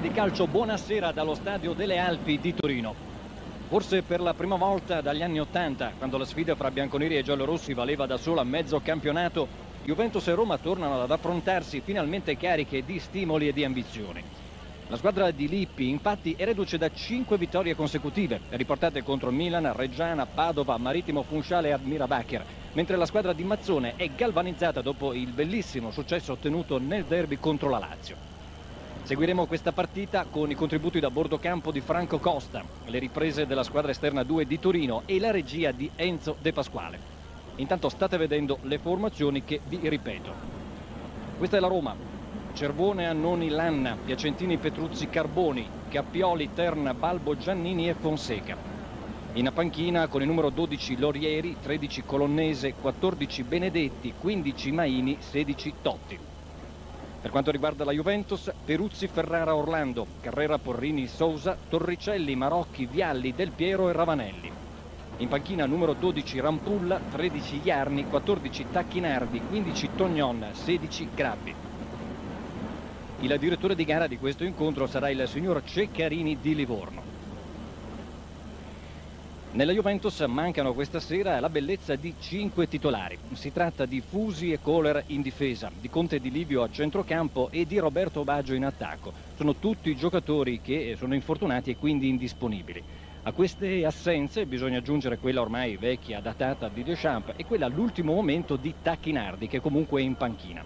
di calcio, buonasera dallo stadio delle Alpi di Torino. Forse per la prima volta dagli anni Ottanta, quando la sfida fra bianconeri e giallorossi valeva da sola mezzo campionato, Juventus e Roma tornano ad affrontarsi finalmente cariche di stimoli e di ambizioni. La squadra di Lippi infatti è reduce da 5 vittorie consecutive, riportate contro Milan, Reggiana, Padova, Marittimo Funchale e Admira Bacher, mentre la squadra di Mazzone è galvanizzata dopo il bellissimo successo ottenuto nel derby contro la Lazio. Seguiremo questa partita con i contributi da bordo campo di Franco Costa, le riprese della squadra esterna 2 di Torino e la regia di Enzo De Pasquale. Intanto state vedendo le formazioni che vi ripeto. Questa è la Roma. Cervone, Annoni, Lanna, Piacentini, Petruzzi, Carboni, Cappioli, Terna, Balbo, Giannini e Fonseca. In panchina con il numero 12 Lorieri, 13 Colonnese, 14 Benedetti, 15 Maini, 16 Totti. Per quanto riguarda la Juventus, Peruzzi, Ferrara, Orlando, Carrera, Porrini, Sousa, Torricelli, Marocchi, Vialli, Del Piero e Ravanelli. In panchina numero 12 Rampulla, 13 Iarni, 14 Tacchinardi, 15 Tognon, 16 Grabbi. Il direttore di gara di questo incontro sarà il signor Ceccarini di Livorno. Nella Juventus mancano questa sera la bellezza di cinque titolari. Si tratta di Fusi e Kohler in difesa, di Conte di Livio a centrocampo e di Roberto Baggio in attacco. Sono tutti giocatori che sono infortunati e quindi indisponibili. A queste assenze bisogna aggiungere quella ormai vecchia, datata di Deschamps e quella all'ultimo momento di Tacchinardi che comunque è in panchina.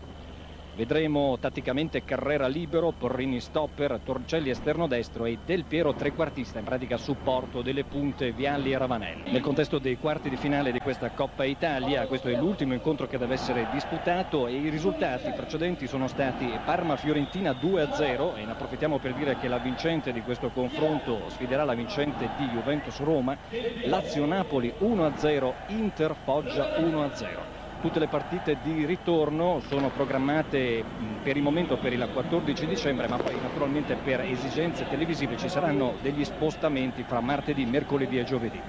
Vedremo tatticamente Carrera libero, Porrini stopper, Torcelli esterno destro e Del Piero trequartista, in pratica supporto delle punte Vialli e Ravanelli. Nel contesto dei quarti di finale di questa Coppa Italia, questo è l'ultimo incontro che deve essere disputato e i risultati precedenti sono stati Parma-Fiorentina 2-0 e ne approfittiamo per dire che la vincente di questo confronto sfiderà la vincente di Juventus-Roma, Lazio-Napoli 1-0, Inter-Foggia 1-0. Tutte le partite di ritorno sono programmate per il momento per il 14 dicembre, ma poi naturalmente per esigenze televisive ci saranno degli spostamenti fra martedì, mercoledì e giovedì.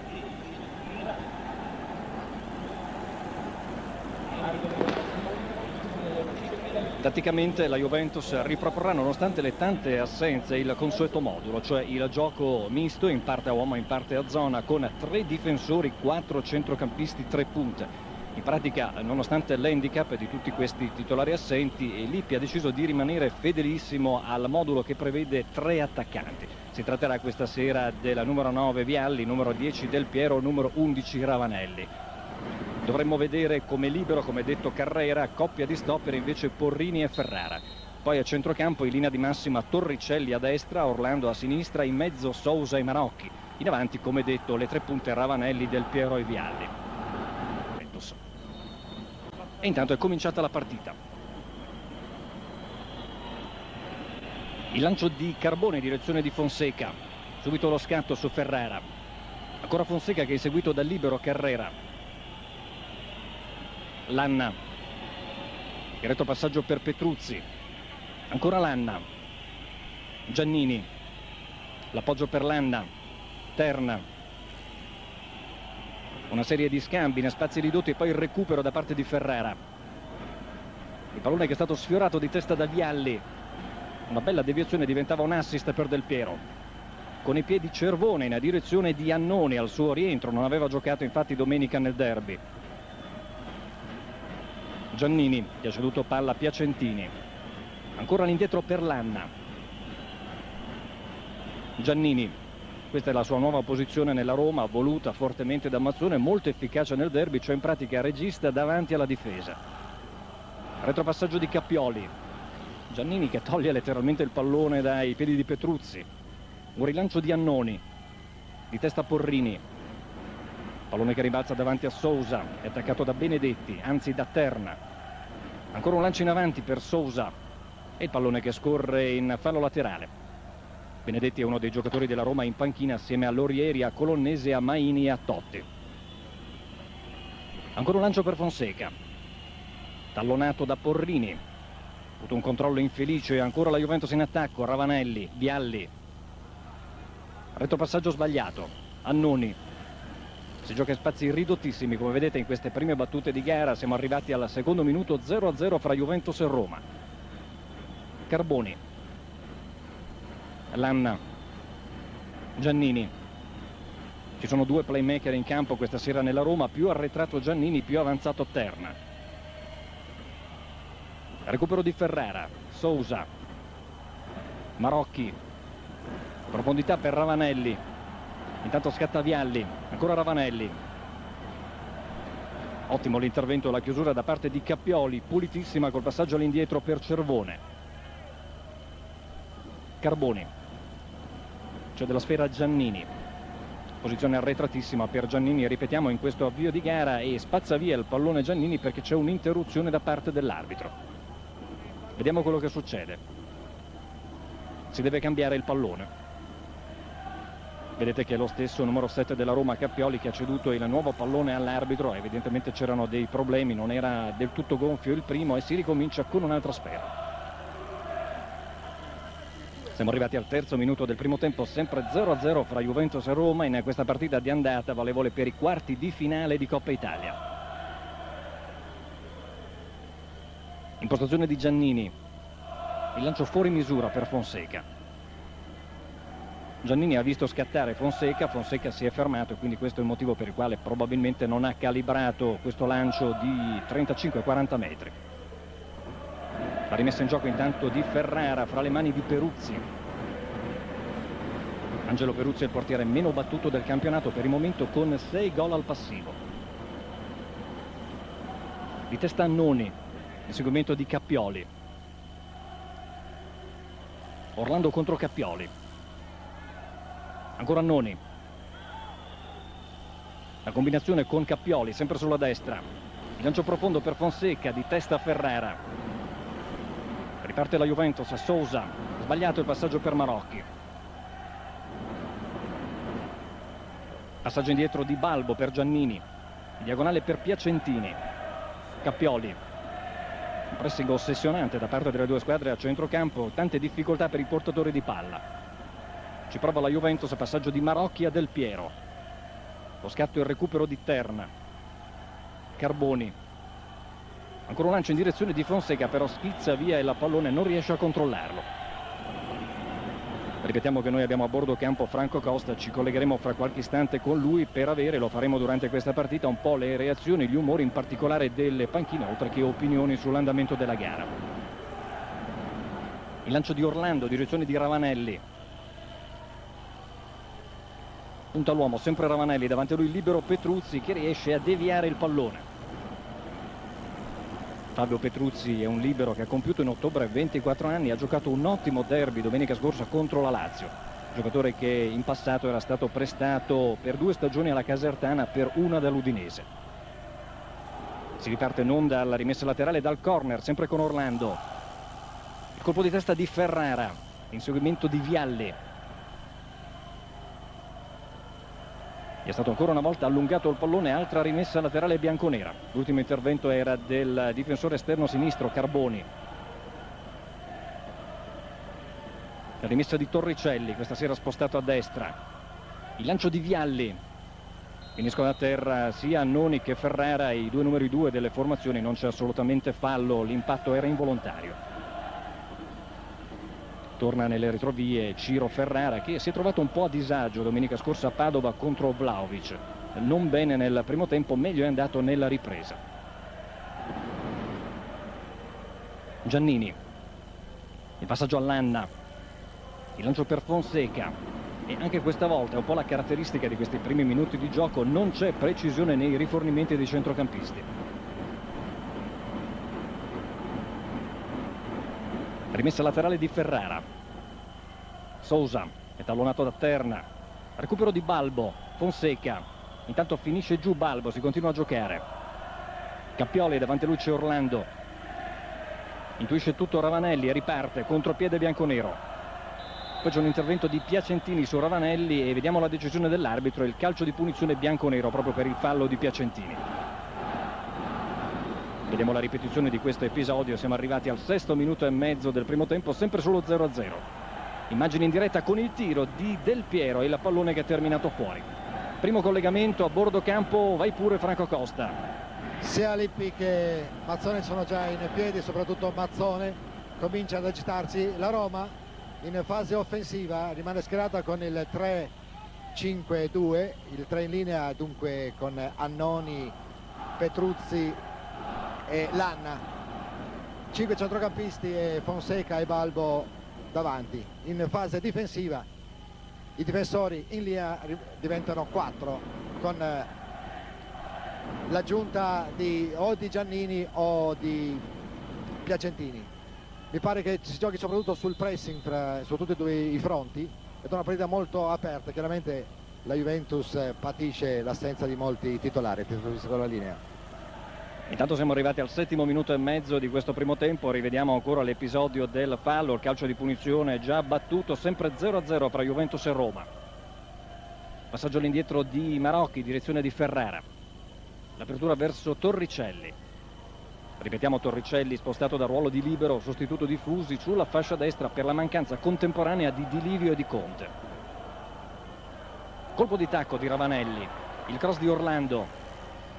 Tatticamente la Juventus riproporrà nonostante le tante assenze il consueto modulo, cioè il gioco misto in parte a uomo e in parte a zona con tre difensori, quattro centrocampisti, tre punte. In pratica, nonostante l'handicap di tutti questi titolari assenti, Lippi ha deciso di rimanere fedelissimo al modulo che prevede tre attaccanti. Si tratterà questa sera della numero 9 Vialli, numero 10 Del Piero, numero 11 Ravanelli. Dovremmo vedere come libero, come detto Carrera, coppia di stopper invece Porrini e Ferrara. Poi a centrocampo in linea di massima Torricelli a destra, Orlando a sinistra, in mezzo Sousa e Marocchi. In avanti, come detto, le tre punte Ravanelli, Del Piero e Vialli. Intanto è cominciata la partita. Il lancio di Carbone in direzione di Fonseca. Subito lo scatto su Ferrara. Ancora Fonseca che è seguito dal libero Carrera. Lanna. Diretto passaggio per Petruzzi. Ancora Lanna. Giannini. L'appoggio per Lanna. Terna una serie di scambi in spazi ridotti e poi il recupero da parte di Ferrara il pallone che è stato sfiorato di testa da Vialli. Una bella deviazione diventava un assist per Del Piero. Con i piedi Cervone in direzione di Annoni al suo rientro non aveva giocato infatti domenica nel derby. Giannini che ha ceduto palla a Piacentini. Ancora all'indietro per Lanna Giannini questa è la sua nuova posizione nella Roma, voluta fortemente da Mazzone, molto efficace nel derby, cioè in pratica regista davanti alla difesa. Retropassaggio di Cappioli. Giannini che toglie letteralmente il pallone dai piedi di Petruzzi. Un rilancio di Annoni. Di testa Porrini. Pallone che ribalza davanti a Sousa. È attaccato da Benedetti, anzi da Terna. Ancora un lancio in avanti per Sousa. E il pallone che scorre in fallo laterale. Benedetti è uno dei giocatori della Roma in panchina assieme a Lorieri, a Colonnese, a Maini e a Totti. Ancora un lancio per Fonseca. Tallonato da Porrini. Avuto un controllo infelice, ancora la Juventus in attacco, Ravanelli, Vialli. Retropassaggio sbagliato. Annoni. Si gioca in spazi ridottissimi, come vedete in queste prime battute di gara siamo arrivati al secondo minuto 0-0 fra Juventus e Roma. Carboni Lanna, Giannini. Ci sono due playmaker in campo questa sera nella Roma, più arretrato Giannini, più avanzato Terna. Recupero di Ferrara, Sousa, Marocchi, profondità per Ravanelli, intanto scatta Vialli, ancora Ravanelli. Ottimo l'intervento e la chiusura da parte di Cappioli, pulitissima col passaggio all'indietro per Cervone. Carboni, c'è della sfera Giannini, posizione arretratissima per Giannini, ripetiamo in questo avvio di gara e spazza via il pallone Giannini perché c'è un'interruzione da parte dell'arbitro. Vediamo quello che succede. Si deve cambiare il pallone. Vedete che è lo stesso numero 7 della Roma Cappioli che ha ceduto il nuovo pallone all'arbitro, evidentemente c'erano dei problemi, non era del tutto gonfio il primo e si ricomincia con un'altra sfera. Siamo arrivati al terzo minuto del primo tempo, sempre 0-0 fra Juventus e Roma in questa partita di andata valevole per i quarti di finale di Coppa Italia. Impostazione di Giannini, il lancio fuori misura per Fonseca. Giannini ha visto scattare Fonseca, Fonseca si è fermato e quindi questo è il motivo per il quale probabilmente non ha calibrato questo lancio di 35-40 metri. Rimessa in gioco intanto di Ferrara fra le mani di Peruzzi. Angelo Peruzzi è il portiere meno battuto del campionato per il momento con 6 gol al passivo. Di testa Annoni, il seguimento di Cappioli. Orlando contro Cappioli. Ancora Annoni. La combinazione con Cappioli, sempre sulla destra. Il lancio profondo per Fonseca, di testa Ferrara. Riparte la Juventus, Sousa, sbagliato il passaggio per Marocchi. Passaggio indietro di Balbo per Giannini, diagonale per Piacentini, Cappioli. Un pressing ossessionante da parte delle due squadre a centrocampo, tante difficoltà per i portatori di palla. Ci prova la Juventus, passaggio di Marocchi a Del Piero. Lo scatto e il recupero di Terna. Carboni, Ancora un lancio in direzione di Fonseca, però schizza via e la pallone non riesce a controllarlo. Ripetiamo che noi abbiamo a bordo campo Franco Costa, ci collegheremo fra qualche istante con lui per avere, lo faremo durante questa partita, un po' le reazioni, gli umori in particolare delle panchine, oltre che opinioni sull'andamento della gara. Il lancio di Orlando, direzione di Ravanelli. Punta l'uomo, sempre Ravanelli, davanti a lui libero Petruzzi che riesce a deviare il pallone. Fabio Petruzzi è un libero che ha compiuto in ottobre 24 anni, ha giocato un ottimo derby domenica scorsa contro la Lazio, giocatore che in passato era stato prestato per due stagioni alla Casertana per una dall'Udinese. Si riparte non dalla rimessa laterale dal corner, sempre con Orlando. Il colpo di testa di Ferrara, inseguimento di Vialli, è stato ancora una volta allungato il pallone, altra rimessa laterale bianconera. L'ultimo intervento era del difensore esterno sinistro Carboni. La rimessa di Torricelli, questa sera spostato a destra. Il lancio di Vialli. Finiscono a terra sia Annoni che Ferrara, i due numeri due delle formazioni, non c'è assolutamente fallo, l'impatto era involontario torna nelle retrovie Ciro Ferrara che si è trovato un po' a disagio domenica scorsa a Padova contro Vlaovic non bene nel primo tempo meglio è andato nella ripresa. Giannini. Il passaggio all'Anna il lancio per Fonseca. E anche questa volta è un po' la caratteristica di questi primi minuti di gioco. Non c'è precisione nei rifornimenti dei centrocampisti rimessa laterale di Ferrara. Sousa è tallonato da Terna. Recupero di Balbo Fonseca. Intanto finisce giù Balbo si continua a giocare. Cappioli davanti a lui c'è Orlando. Intuisce tutto Ravanelli e riparte contropiede bianconero. Poi c'è un intervento di Piacentini su Ravanelli e vediamo la decisione dell'arbitro. Il calcio di punizione bianconero proprio per il fallo di Piacentini Vediamo la ripetizione di questo episodio, siamo arrivati al sesto minuto e mezzo del primo tempo, sempre solo 0-0. Immagini in diretta con il tiro di Del Piero e la pallone che è terminato fuori. Primo collegamento a bordo campo, vai pure Franco Costa. Sia Lippi che Mazzone sono già in piedi, soprattutto Mazzone comincia ad agitarsi. La Roma in fase offensiva rimane schierata con il 3-5-2, il 3 in linea dunque con Annoni, Petruzzi e Lanna. 5 centrocampisti e Fonseca e Balbo davanti. In fase difensiva i difensori in linea diventano 4 con eh, l'aggiunta di o di Giannini o di Piacentini. Mi pare che si giochi soprattutto sul pressing tra, su tutti e due i fronti è una partita molto aperta. Chiaramente la Juventus patisce l'assenza di molti titolari, visto con la linea. Intanto siamo arrivati al settimo minuto e mezzo di questo primo tempo, rivediamo ancora l'episodio del fallo, il calcio di punizione già battuto, sempre 0-0 tra Juventus e Roma. Passaggio all'indietro di Marocchi, direzione di Ferrara. L'apertura verso Torricelli. Ripetiamo Torricelli spostato dal ruolo di libero, sostituto di Fusi sulla fascia destra per la mancanza contemporanea di Di Livio e di Conte. Colpo di tacco di Ravanelli, il cross di Orlando,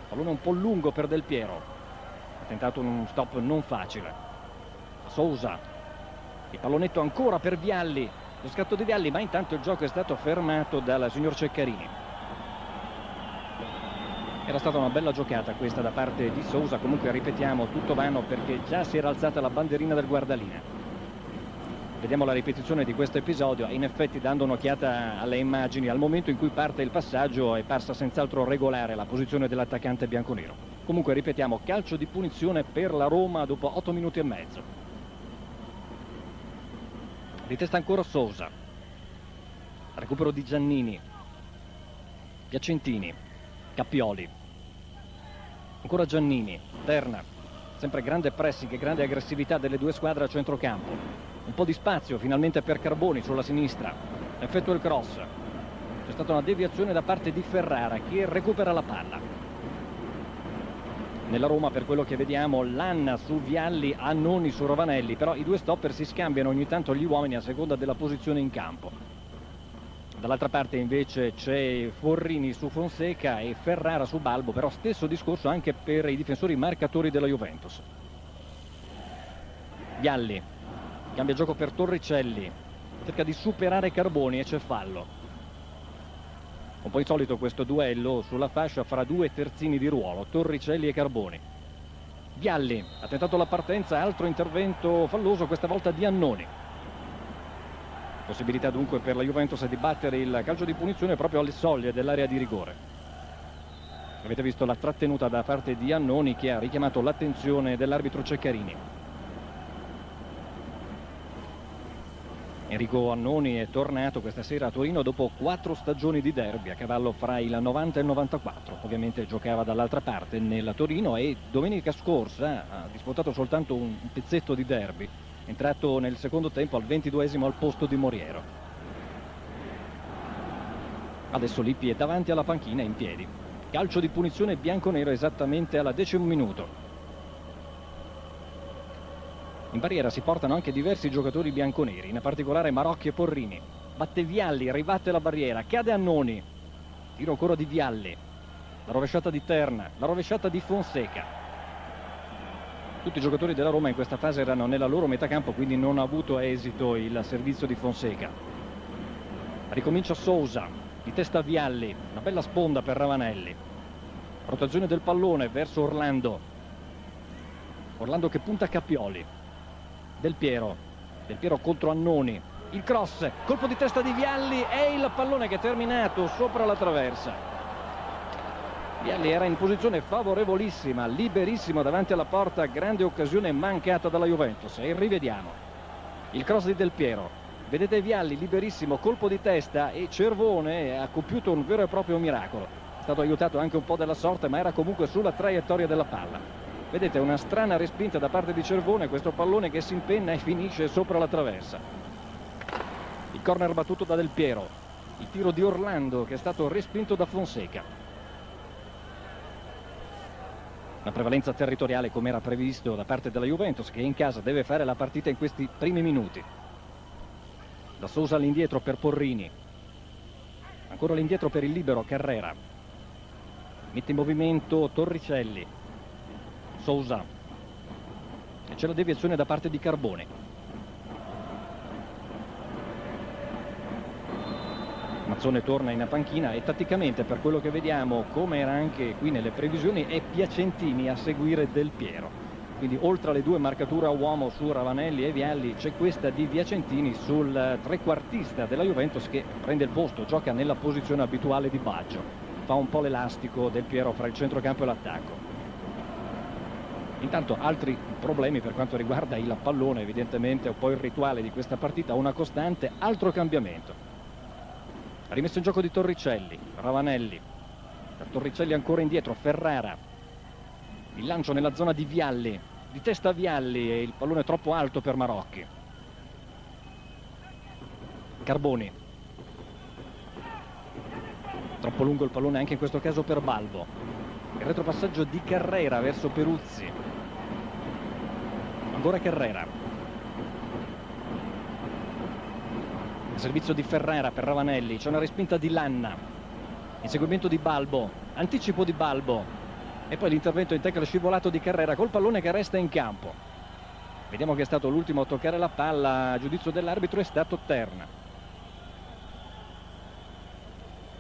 pallone un po' lungo per Del Piero. Ha tentato un stop non facile. Sousa. Il pallonetto ancora per Vialli. Lo scatto di Vialli ma intanto il gioco è stato fermato dal signor Ceccarini era stata una bella giocata questa da parte di Sousa. Comunque ripetiamo tutto vano perché già si era alzata la banderina del guardalina Vediamo la ripetizione di questo episodio in effetti dando un'occhiata alle immagini al momento in cui parte il passaggio è parsa senz'altro regolare la posizione dell'attaccante bianconero. Comunque ripetiamo calcio di punizione per la Roma dopo 8 minuti e mezzo. Di testa ancora Sosa. Recupero di Giannini. Piacentini. Cappioli. Ancora Giannini. Terna. Sempre grande pressing e grande aggressività delle due squadre a centrocampo un po' di spazio finalmente per Carboni sulla sinistra. Effettua il cross. C'è stata una deviazione da parte di Ferrara che recupera la palla. Nella Roma per quello che vediamo Lanna su Vialli, Annoni su Rovanelli però i due stopper si scambiano ogni tanto gli uomini a seconda della posizione in campo. Dall'altra parte invece c'è Forrini su Fonseca e Ferrara su Balbo però stesso discorso anche per i difensori marcatori della Juventus. Vialli Cambia gioco per Torricelli. Cerca di superare Carboni e c'è fallo. Un po' insolito questo duello sulla fascia fra due terzini di ruolo, Torricelli e Carboni. Vialli ha tentato la partenza, altro intervento falloso, questa volta di Annoni. Possibilità dunque per la Juventus di battere il calcio di punizione proprio alle soglie dell'area di rigore. Avete visto la trattenuta da parte di Annoni che ha richiamato l'attenzione dell'arbitro Ceccarini. Enrico Annoni è tornato questa sera a Torino dopo quattro stagioni di derby a cavallo fra il 90 e il 94. Ovviamente giocava dall'altra parte nella Torino e domenica scorsa ha disputato soltanto un pezzetto di derby, entrato nel secondo tempo al 22esimo al posto di Moriero. Adesso Lippi è davanti alla panchina in piedi. Calcio di punizione bianco-nero esattamente alla decimo minuto. In barriera si portano anche diversi giocatori bianconeri, in particolare Marocchi e Porrini. Batte Vialli, ribatte la barriera, cade Annoni. Tiro ancora di Vialli. La rovesciata di Terna, la rovesciata di Fonseca. Tutti i giocatori della Roma in questa fase erano nella loro metà campo, quindi non ha avuto esito il servizio di Fonseca. Ricomincia Sousa, di testa Vialli, una bella sponda per Ravanelli. Rotazione del pallone verso Orlando. Orlando che punta a Cappioli. Del Piero. Del Piero contro Annoni. Il cross, colpo di testa di Vialli e il pallone che è terminato sopra la traversa. Vialli era in posizione favorevolissima, liberissimo davanti alla porta, grande occasione mancata dalla Juventus. E rivediamo. Il cross di Del Piero. Vedete Vialli liberissimo, colpo di testa e Cervone ha compiuto un vero e proprio miracolo. È stato aiutato anche un po' dalla sorte, ma era comunque sulla traiettoria della palla. Vedete una strana respinta da parte di Cervone, questo pallone che si impenna e finisce sopra la traversa. Il corner battuto da Del Piero, il tiro di Orlando che è stato respinto da Fonseca. Una prevalenza territoriale come era previsto da parte della Juventus che in casa deve fare la partita in questi primi minuti. Da Sosa all'indietro per Porrini. Ancora all'indietro per il libero Carrera. Mette in movimento Torricelli. Sousa c'è la deviazione da parte di Carbone Mazzone torna in panchina e tatticamente per quello che vediamo, come era anche qui nelle previsioni, è Piacentini a seguire Del Piero. Quindi oltre alle due marcature a uomo su Ravanelli e Vialli c'è questa di Piacentini sul trequartista della Juventus che prende il posto, gioca nella posizione abituale di Baggio. Fa un po' l'elastico Del Piero fra il centrocampo e l'attacco. Intanto altri problemi per quanto riguarda il pallone, evidentemente un po' il rituale di questa partita, una costante, altro cambiamento. Rimesso in gioco di Torricelli, Ravanelli, per Torricelli ancora indietro, Ferrara, il lancio nella zona di Vialli, di testa Vialli e il pallone troppo alto per Marocchi. Carboni. Troppo lungo il pallone anche in questo caso per Balbo. Il retropassaggio di Carrera verso Peruzzi. Ancora Carrera. servizio di Ferrera per Ravanelli, c'è una respinta di Lanna, inseguimento di Balbo, anticipo di Balbo e poi l'intervento in tackle scivolato di Carrera col pallone che resta in campo. Vediamo che è stato l'ultimo a toccare la palla, a giudizio dell'arbitro è stato Terna.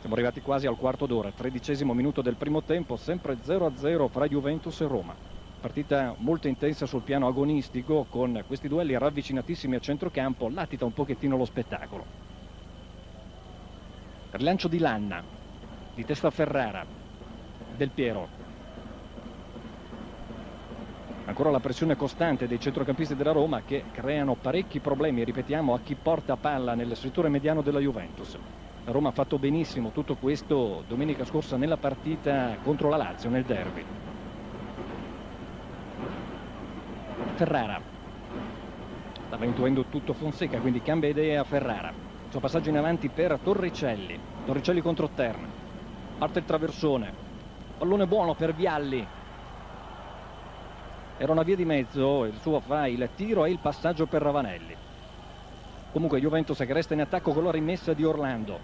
Siamo arrivati quasi al quarto d'ora, tredicesimo minuto del primo tempo, sempre 0-0 fra Juventus e Roma. Partita molto intensa sul piano agonistico con questi duelli ravvicinatissimi a centrocampo, latita un pochettino lo spettacolo. Rilancio di Lanna, di testa Ferrara, Del Piero. Ancora la pressione costante dei centrocampisti della Roma che creano parecchi problemi, ripetiamo, a chi porta palla nel settore mediano della Juventus. La Roma ha fatto benissimo tutto questo domenica scorsa nella partita contro la Lazio, nel derby. Ferrara. Stava intuendo tutto Fonseca quindi cambia idea Ferrara. Il suo passaggio in avanti per Torricelli. Torricelli contro Terna. Parte il traversone. Pallone buono per Vialli. Era una via di mezzo il suo fa il tiro e il passaggio per Ravanelli. Comunque Juventus che resta in attacco con la rimessa di Orlando.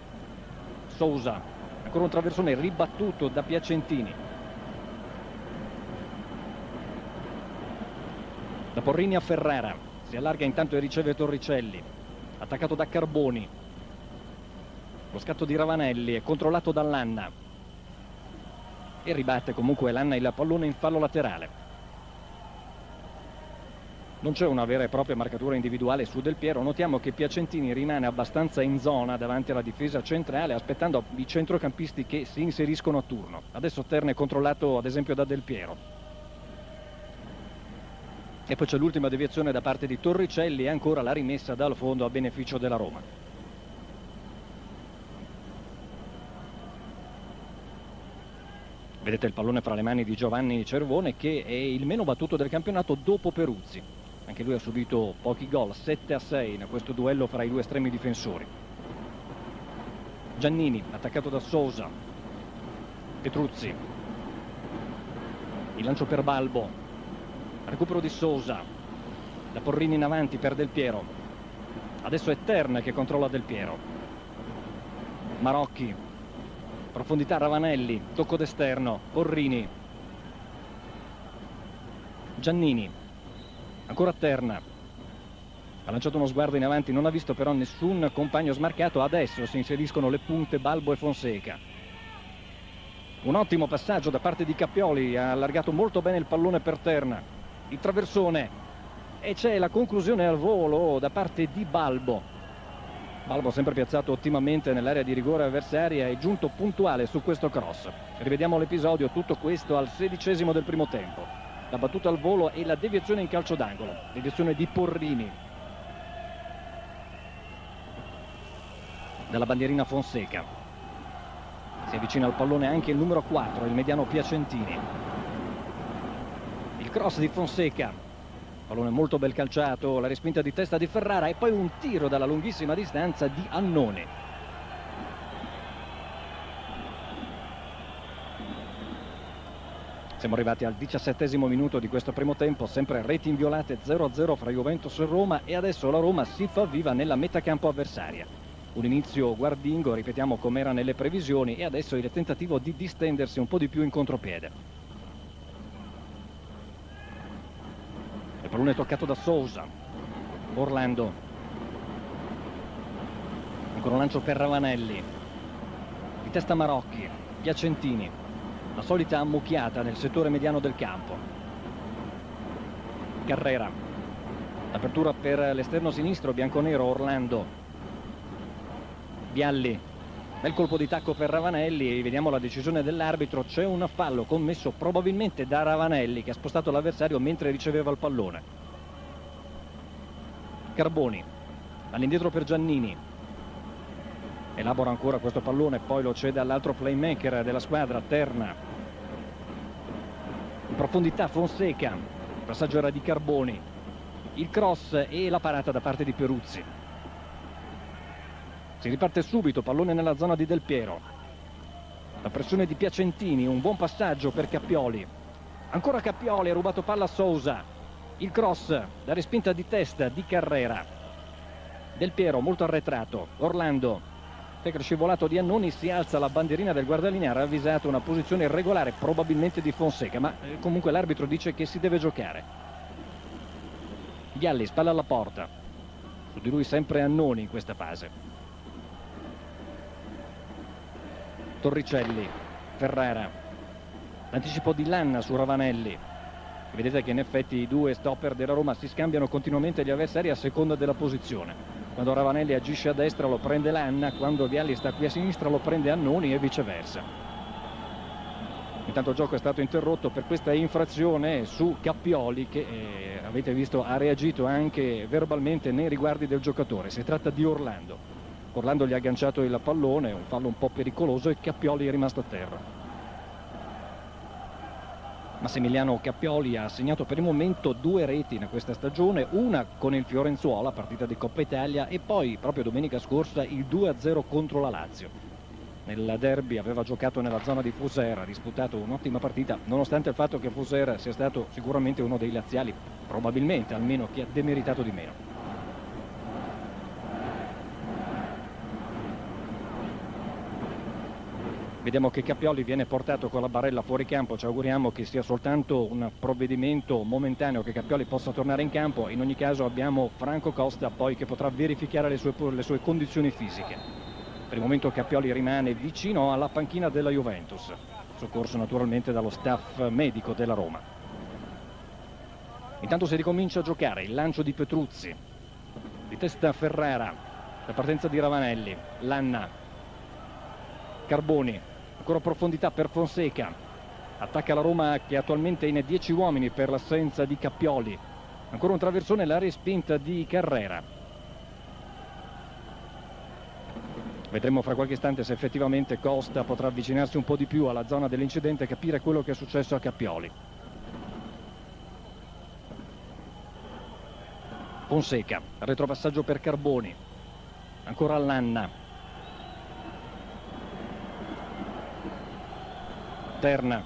Sousa ancora un traversone ribattuto da Piacentini Da Porrini a Ferrara. Si allarga intanto e riceve Torricelli. Attaccato da Carboni. Lo scatto di Ravanelli è controllato da Lanna. E ribatte comunque Lanna il pallone in fallo laterale. Non c'è una vera e propria marcatura individuale su Del Piero. Notiamo che Piacentini rimane abbastanza in zona davanti alla difesa centrale aspettando i centrocampisti che si inseriscono a turno. Adesso Terno è controllato ad esempio da Del Piero e poi c'è l'ultima deviazione da parte di Torricelli e ancora la rimessa dal fondo a beneficio della Roma. Vedete il pallone fra le mani di Giovanni Cervone che è il meno battuto del campionato dopo Peruzzi. Anche lui ha subito pochi gol, 7 a 6 in questo duello fra i due estremi difensori. Giannini, attaccato da Sosa. Petruzzi. Il lancio per Balbo, recupero di Sosa da Porrini in avanti per Del Piero. Adesso è Tern che controlla Del Piero. Marocchi. Profondità Ravanelli. Tocco d'esterno. Porrini. Giannini. Ancora Terna. Ha lanciato uno sguardo in avanti non ha visto però nessun compagno smarcato. Adesso si inseriscono le punte Balbo e Fonseca. Un ottimo passaggio da parte di Cappioli ha allargato molto bene il pallone per Terna il traversone. E c'è la conclusione al volo da parte di Balbo. Balbo sempre piazzato ottimamente nell'area di rigore avversaria è giunto puntuale su questo cross. Rivediamo l'episodio tutto questo al sedicesimo del primo tempo. La battuta al volo e la deviazione in calcio d'angolo. Deviazione di Porrini. Dalla bandierina Fonseca. Si avvicina al pallone anche il numero 4 il mediano Piacentini cross di Fonseca. Pallone molto bel calciato la respinta di testa di Ferrara e poi un tiro dalla lunghissima distanza di Annone. Siamo arrivati al diciassettesimo minuto di questo primo tempo sempre reti inviolate 0-0 fra Juventus e Roma e adesso la Roma si fa viva nella metacampo avversaria. Un inizio guardingo, ripetiamo come era nelle previsioni e adesso il tentativo di distendersi un po' di più in contropiede pallone toccato da Sousa. Orlando. Ancora un lancio per Ravanelli. Testa Marocchi, Piacentini, la solita ammucchiata nel settore mediano del campo. Carrera, apertura per l'esterno sinistro, bianconero, Orlando, Vialli, bel colpo di tacco per Ravanelli e vediamo la decisione dell'arbitro, c'è un fallo commesso probabilmente da Ravanelli che ha spostato l'avversario mentre riceveva il pallone. Carboni, all'indietro per Giannini, elabora ancora questo pallone poi lo cede all'altro playmaker della squadra Terna. In profondità Fonseca passaggio era di Carboni. Il cross e la parata da parte di Peruzzi si riparte subito pallone nella zona di Del Piero. La pressione di Piacentini un buon passaggio per Cappioli. Ancora Cappioli ha rubato palla a Sousa. Il cross la respinta di testa di Carrera. Del Piero molto arretrato. Orlando Tecre scivolato di Annoni si alza la bandierina del guardalinea ha ravvisato una posizione irregolare probabilmente di Fonseca ma eh, comunque l'arbitro dice che si deve giocare. Ghialli spalla alla porta. Su di lui sempre Annoni in questa fase Torricelli Ferrara l'anticipo di Lanna su Ravanelli vedete che in effetti i due stopper della Roma si scambiano continuamente gli avversari a seconda della posizione quando Ravanelli agisce a destra lo prende Lanna, quando Vialli sta qui a sinistra lo prende Annoni e viceversa. Intanto il gioco è stato interrotto per questa infrazione su Cappioli che eh, avete visto ha reagito anche verbalmente nei riguardi del giocatore. Si tratta di Orlando. Orlando gli ha agganciato il pallone, un fallo un po' pericoloso e Cappioli è rimasto a terra. Massimiliano Cappioli ha segnato per il momento due reti in questa stagione, una con il Fiorenzuola, partita di Coppa Italia, e poi proprio domenica scorsa il 2-0 contro la Lazio. Nel derby aveva giocato nella zona di Fuser, ha disputato un'ottima partita, nonostante il fatto che Fuser sia stato sicuramente uno dei laziali, probabilmente almeno che ha demeritato di meno. Vediamo che Cappioli viene portato con la barella fuori campo, ci auguriamo che sia soltanto un provvedimento momentaneo che Cappioli possa tornare in campo. In ogni caso abbiamo Franco Costa poi che potrà verificare le sue, le sue condizioni fisiche. Per il momento Cappioli rimane vicino alla panchina della Juventus, soccorso naturalmente dallo staff medico della Roma. Intanto si ricomincia a giocare, il lancio di Petruzzi, di testa Ferrara, la partenza di Ravanelli, Lanna, Carboni, ancora profondità per Fonseca. Attacca la Roma che attualmente è in 10 uomini per l'assenza di Cappioli ancora un traversone la respinta di Carrera. Vedremo fra qualche istante se effettivamente Costa potrà avvicinarsi un po' di più alla zona dell'incidente e capire quello che è successo a Cappioli Fonseca retropassaggio per Carboni. Ancora Lanna Terna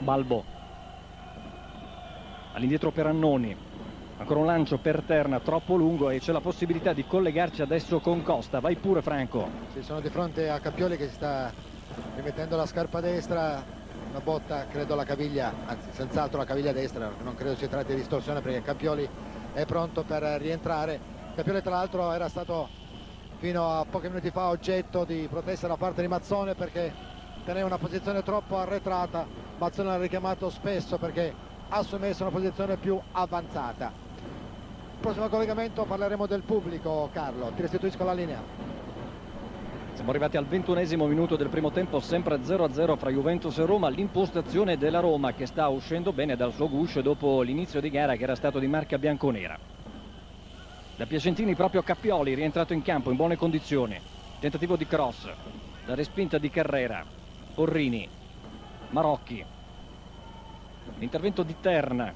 Balbo. All'indietro per Annoni. Ancora un lancio per Terna troppo lungo e c'è la possibilità di collegarci adesso con Costa. Vai pure Franco. Sì, sono di fronte a Cappioli che si sta rimettendo la scarpa destra. Una botta credo alla caviglia anzi senz'altro la caviglia destra. Non credo si tratti di distorsione perché Cappioli è pronto per rientrare. Cappioli tra l'altro era stato fino a pochi minuti fa oggetto di protesta da parte di Mazzone perché teneva una posizione troppo arretrata Mazzone l'ha richiamato spesso perché ha assumesso una posizione più avanzata prossimo collegamento parleremo del pubblico Carlo ti restituisco la linea siamo arrivati al ventunesimo minuto del primo tempo, sempre 0-0 fra Juventus e Roma. L'impostazione della Roma che sta uscendo bene dal suo guscio dopo l'inizio di gara che era stato di marca bianconera. Da Piacentini proprio Cappioli, rientrato in campo in buone condizioni. Tentativo di cross. La respinta di Carrera. Porrini. Marocchi. L'intervento di Terna.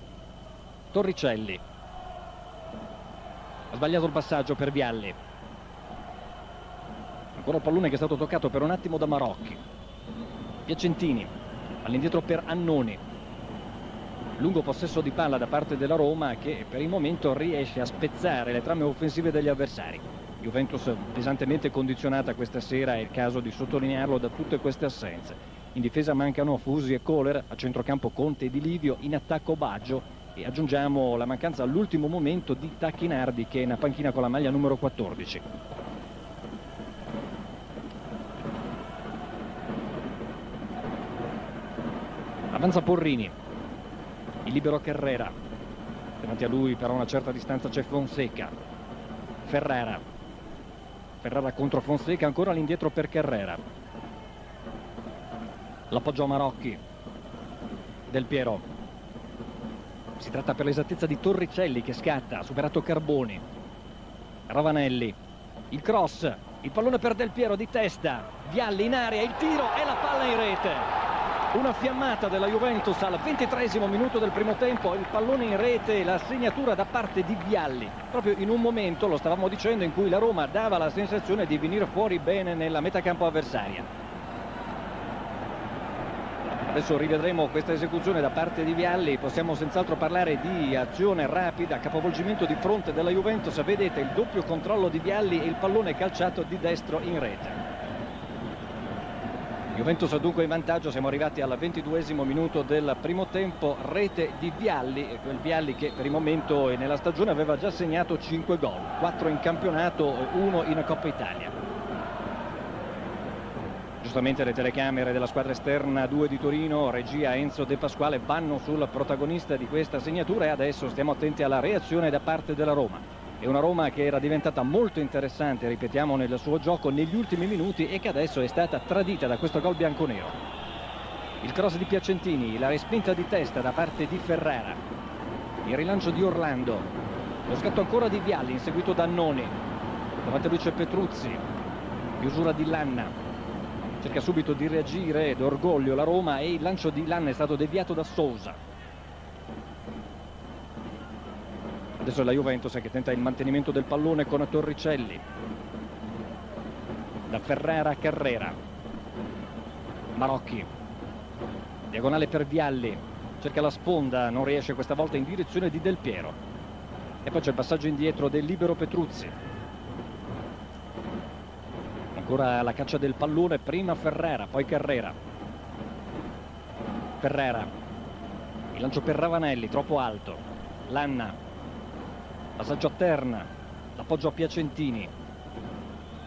Torricelli. Ha sbagliato il passaggio per Vialli. Ancora il pallone che è stato toccato per un attimo da Marocchi. Piacentini. All'indietro per Annoni lungo possesso di palla da parte della Roma che per il momento riesce a spezzare le trame offensive degli avversari. Juventus pesantemente condizionata questa sera, è il caso di sottolinearlo da tutte queste assenze. In difesa mancano Fusi e Kohler, a centrocampo Conte e Di Livio, in attacco Baggio e aggiungiamo la mancanza all'ultimo momento di Tacchinardi che è in panchina con la maglia numero 14. Avanza Porrini, il libero Carrera. Davanti a lui però a una certa distanza c'è Fonseca. Ferrara. Ferrara contro Fonseca ancora all'indietro per Carrera. L'appoggio a Marocchi. Del Piero. Si tratta per l'esattezza di Torricelli che scatta ha superato Carboni. Ravanelli. Il cross. Il pallone per Del Piero di testa. Vialli in area il tiro e la palla in rete una fiammata della Juventus al ventitresimo minuto del primo tempo, il pallone in rete, la segnatura da parte di Vialli. Proprio in un momento, lo stavamo dicendo, in cui la Roma dava la sensazione di venire fuori bene nella metacampo avversaria. Adesso rivedremo questa esecuzione da parte di Vialli, possiamo senz'altro parlare di azione rapida, capovolgimento di fronte della Juventus, vedete il doppio controllo di Vialli e il pallone calciato di destro in rete. Juventus dunque in vantaggio, siamo arrivati al ventiduesimo minuto del primo tempo, rete di Vialli, quel Vialli che per il momento nella stagione aveva già segnato 5 gol, 4 in campionato, 1 in Coppa Italia. Giustamente le telecamere della squadra esterna 2 di Torino, regia Enzo De Pasquale vanno sul protagonista di questa segnatura e adesso stiamo attenti alla reazione da parte della Roma. È una Roma che era diventata molto interessante, ripetiamo, nel suo gioco negli ultimi minuti e che adesso è stata tradita da questo gol bianconero. Il cross di Piacentini, la respinta di testa da parte di Ferrara, il rilancio di Orlando, lo scatto ancora di Vialli inseguito da Annoni, davanti a lui c'è Petruzzi, chiusura di Lanna, cerca subito di reagire d'orgoglio la Roma e il lancio di Lanna è stato deviato da Sousa. Adesso è la Juventus che tenta il mantenimento del pallone con Torricelli. Da Ferrara a Carrera. Marocchi. Diagonale per Vialli. Cerca la sponda, non riesce questa volta in direzione di Del Piero. E poi c'è il passaggio indietro del libero Petruzzi. Ancora la caccia del pallone, prima Ferrara, poi Carrera. Ferrera. Il lancio per Ravanelli, troppo alto. Lanna passaggio a Terna l'appoggio a Piacentini.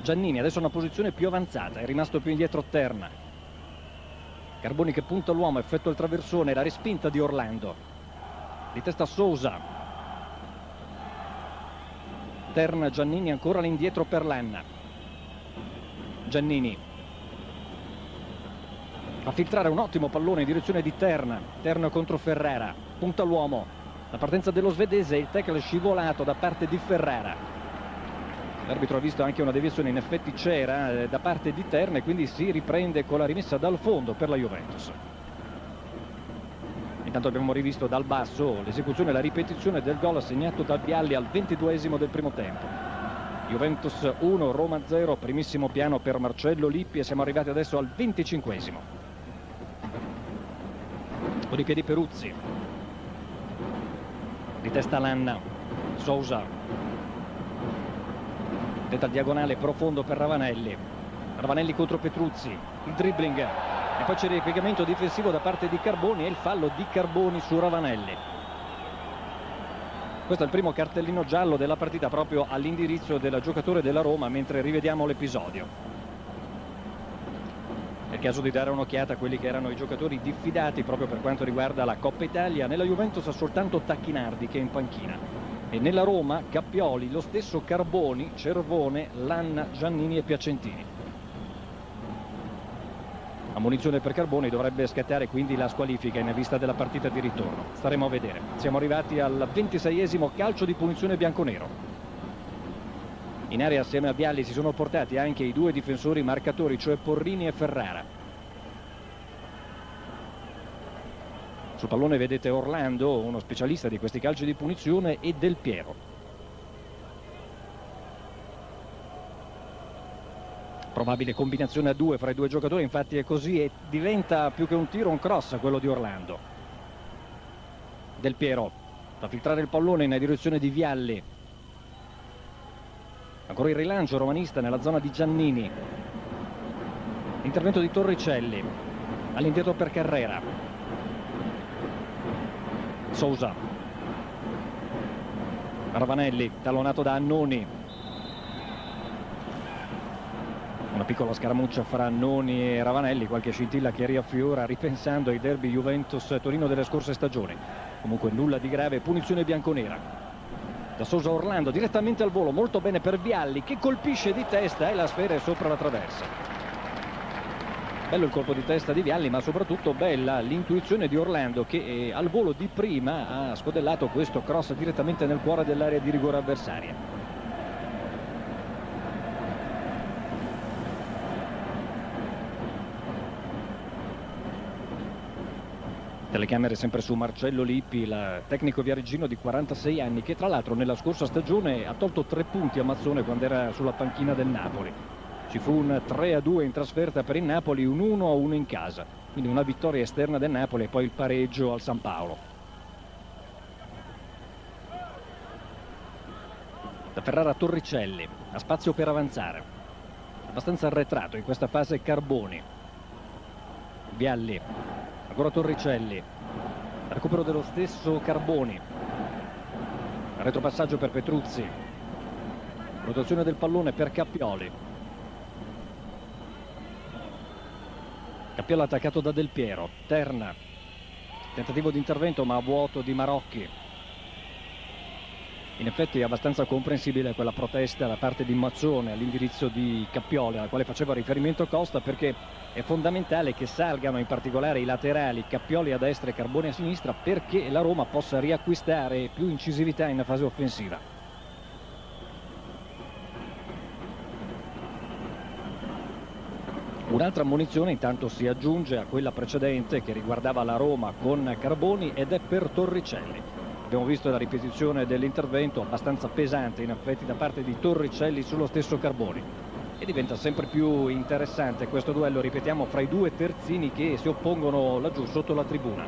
Giannini adesso una posizione più avanzata è rimasto più indietro Terna. Carboni che punta l'uomo effettua il traversone la respinta di Orlando. Di testa Sousa. Terna Giannini ancora all'indietro per Lanna. Giannini. Fa filtrare un ottimo pallone in direzione di Terna. Terna contro Ferrera punta l'uomo la partenza dello svedese e il tackle scivolato da parte di Ferrara. L'arbitro ha visto anche una deviazione in effetti c'era eh, da parte di Terna e quindi si riprende con la rimessa dal fondo per la Juventus. Intanto abbiamo rivisto dal basso l'esecuzione e la ripetizione del gol segnato da Bialli al 22esimo del primo tempo. Juventus 1, Roma 0, primissimo piano per Marcello Lippi e siamo arrivati adesso al 25esimo. Dopodiché di Peruzzi, di testa Lanna Sousa. Il diagonale profondo per Ravanelli. Ravanelli contro Petruzzi. Il dribbling. E poi c'è il ripiegamento difensivo da parte di Carboni e il fallo di Carboni su Ravanelli. Questo è il primo cartellino giallo della partita proprio all'indirizzo del giocatore della Roma mentre rivediamo l'episodio è il caso di dare un'occhiata a quelli che erano i giocatori diffidati proprio per quanto riguarda la Coppa Italia. Nella Juventus ha soltanto Tacchinardi che è in panchina. E nella Roma Cappioli, lo stesso Carboni, Cervone, Lanna, Giannini e Piacentini. La munizione per Carboni dovrebbe scattare quindi la squalifica in vista della partita di ritorno. Staremo a vedere. Siamo arrivati al 26esimo calcio di punizione bianconero. In area assieme a Vialli si sono portati anche i due difensori marcatori, cioè Porrini e Ferrara. Sul pallone vedete Orlando, uno specialista di questi calci di punizione, e Del Piero. Probabile combinazione a due fra i due giocatori, infatti è così e diventa più che un tiro un cross quello di Orlando. Del Piero fa filtrare il pallone in direzione di Vialli ancora il rilancio romanista nella zona di Giannini. Intervento di Torricelli. All'indietro per Carrera. Sousa. Ravanelli tallonato da Annoni. Una piccola scaramuccia fra Noni e Ravanelli, qualche scintilla che riaffiora ripensando ai derby Juventus-Torino delle scorse stagioni. Comunque nulla di grave, punizione bianconera. Da Sosa Orlando direttamente al volo, molto bene per Vialli che colpisce di testa e la sfera è sopra la traversa. Bello il colpo di testa di Vialli, ma soprattutto bella l'intuizione di Orlando che eh, al volo di prima ha scodellato questo cross direttamente nel cuore dell'area di rigore avversaria. Telecamere sempre su Marcello Lippi, il tecnico viareggino di 46 anni che tra l'altro nella scorsa stagione ha tolto tre punti a Mazzone quando era sulla panchina del Napoli. Ci fu un 3-2 in trasferta per il Napoli, un 1-1 in casa. Quindi una vittoria esterna del Napoli e poi il pareggio al San Paolo. Da Ferrara Torricelli, ha spazio per avanzare. Abbastanza arretrato in questa fase Carboni. Vialli ancora Torricelli recupero dello stesso Carboni. Retropassaggio per Petruzzi. Rotazione del pallone per Cappioli. Cappioli attaccato da Del Piero. Terna. Tentativo di intervento ma a vuoto di Marocchi. In effetti è abbastanza comprensibile quella protesta da parte di Mazzone all'indirizzo di Cappioli alla quale faceva riferimento Costa perché è fondamentale che salgano in particolare i laterali Cappioli a destra e Carboni a sinistra perché la Roma possa riacquistare più incisività in fase offensiva. Un'altra munizione intanto si aggiunge a quella precedente che riguardava la Roma con Carboni ed è per Torricelli. Abbiamo visto la ripetizione dell'intervento abbastanza pesante in effetti da parte di Torricelli sullo stesso Carboni e diventa sempre più interessante questo duello, ripetiamo, fra i due terzini che si oppongono laggiù sotto la tribuna.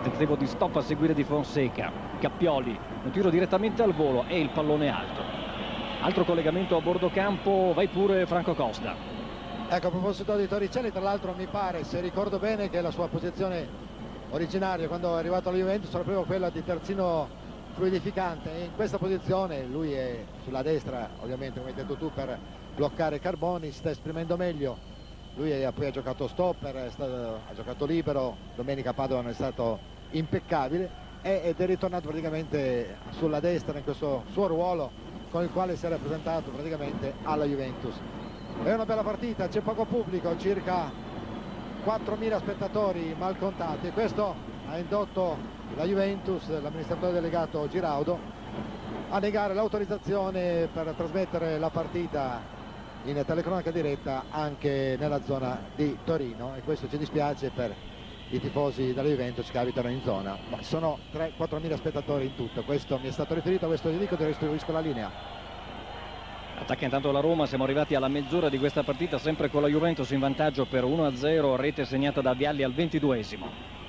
Tentativo di stop a seguire di Fonseca, Cappioli, un tiro direttamente al volo e il pallone alto. Altro collegamento a bordo campo, vai pure Franco Costa. Ecco, a proposito di Torricelli, tra l'altro mi pare, se ricordo bene, che la sua posizione originaria quando è arrivato alla Juventus era proprio quella di terzino fluidificante in questa posizione lui è sulla destra ovviamente come hai detto tu per bloccare Carboni sta esprimendo meglio. Lui è, poi ha giocato stopper stato, ha giocato libero. Domenica Padovan è stato impeccabile. Ed è ritornato praticamente sulla destra in questo suo ruolo con il quale si è rappresentato praticamente alla Juventus. È una bella partita c'è poco pubblico circa 4.000 spettatori mal contati e questo ha indotto la Juventus, l'amministratore delegato Giraudo, a negare l'autorizzazione per trasmettere la partita in telecronaca diretta anche nella zona di Torino. E questo ci dispiace per i tifosi della Juventus che abitano in zona. Ma sono 3-4 mila spettatori in tutto. Questo mi è stato riferito questo ti dico ti restituisco la linea. Attacca intanto la Roma siamo arrivati alla mezz'ora di questa partita sempre con la Juventus in vantaggio per 1-0 rete segnata da Vialli al 22esimo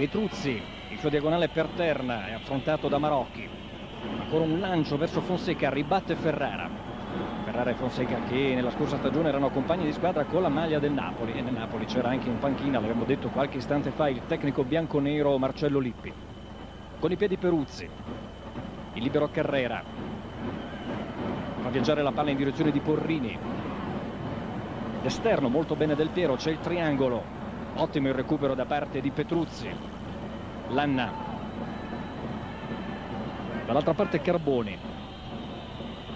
Petruzzi il suo diagonale per Terna è affrontato da Marocchi. Ancora un lancio verso Fonseca ribatte Ferrara. Ferrara e Fonseca che nella scorsa stagione erano compagni di squadra con la maglia del Napoli. E nel Napoli c'era anche in panchina l'abbiamo detto qualche istante fa il tecnico bianconero Marcello Lippi. Con i piedi Peruzzi il libero Carrera. Fa viaggiare la palla in direzione di Porrini. L'esterno molto bene del Piero c'è il triangolo ottimo il recupero da parte di Petruzzi. Lanna. Dall'altra parte Carboni.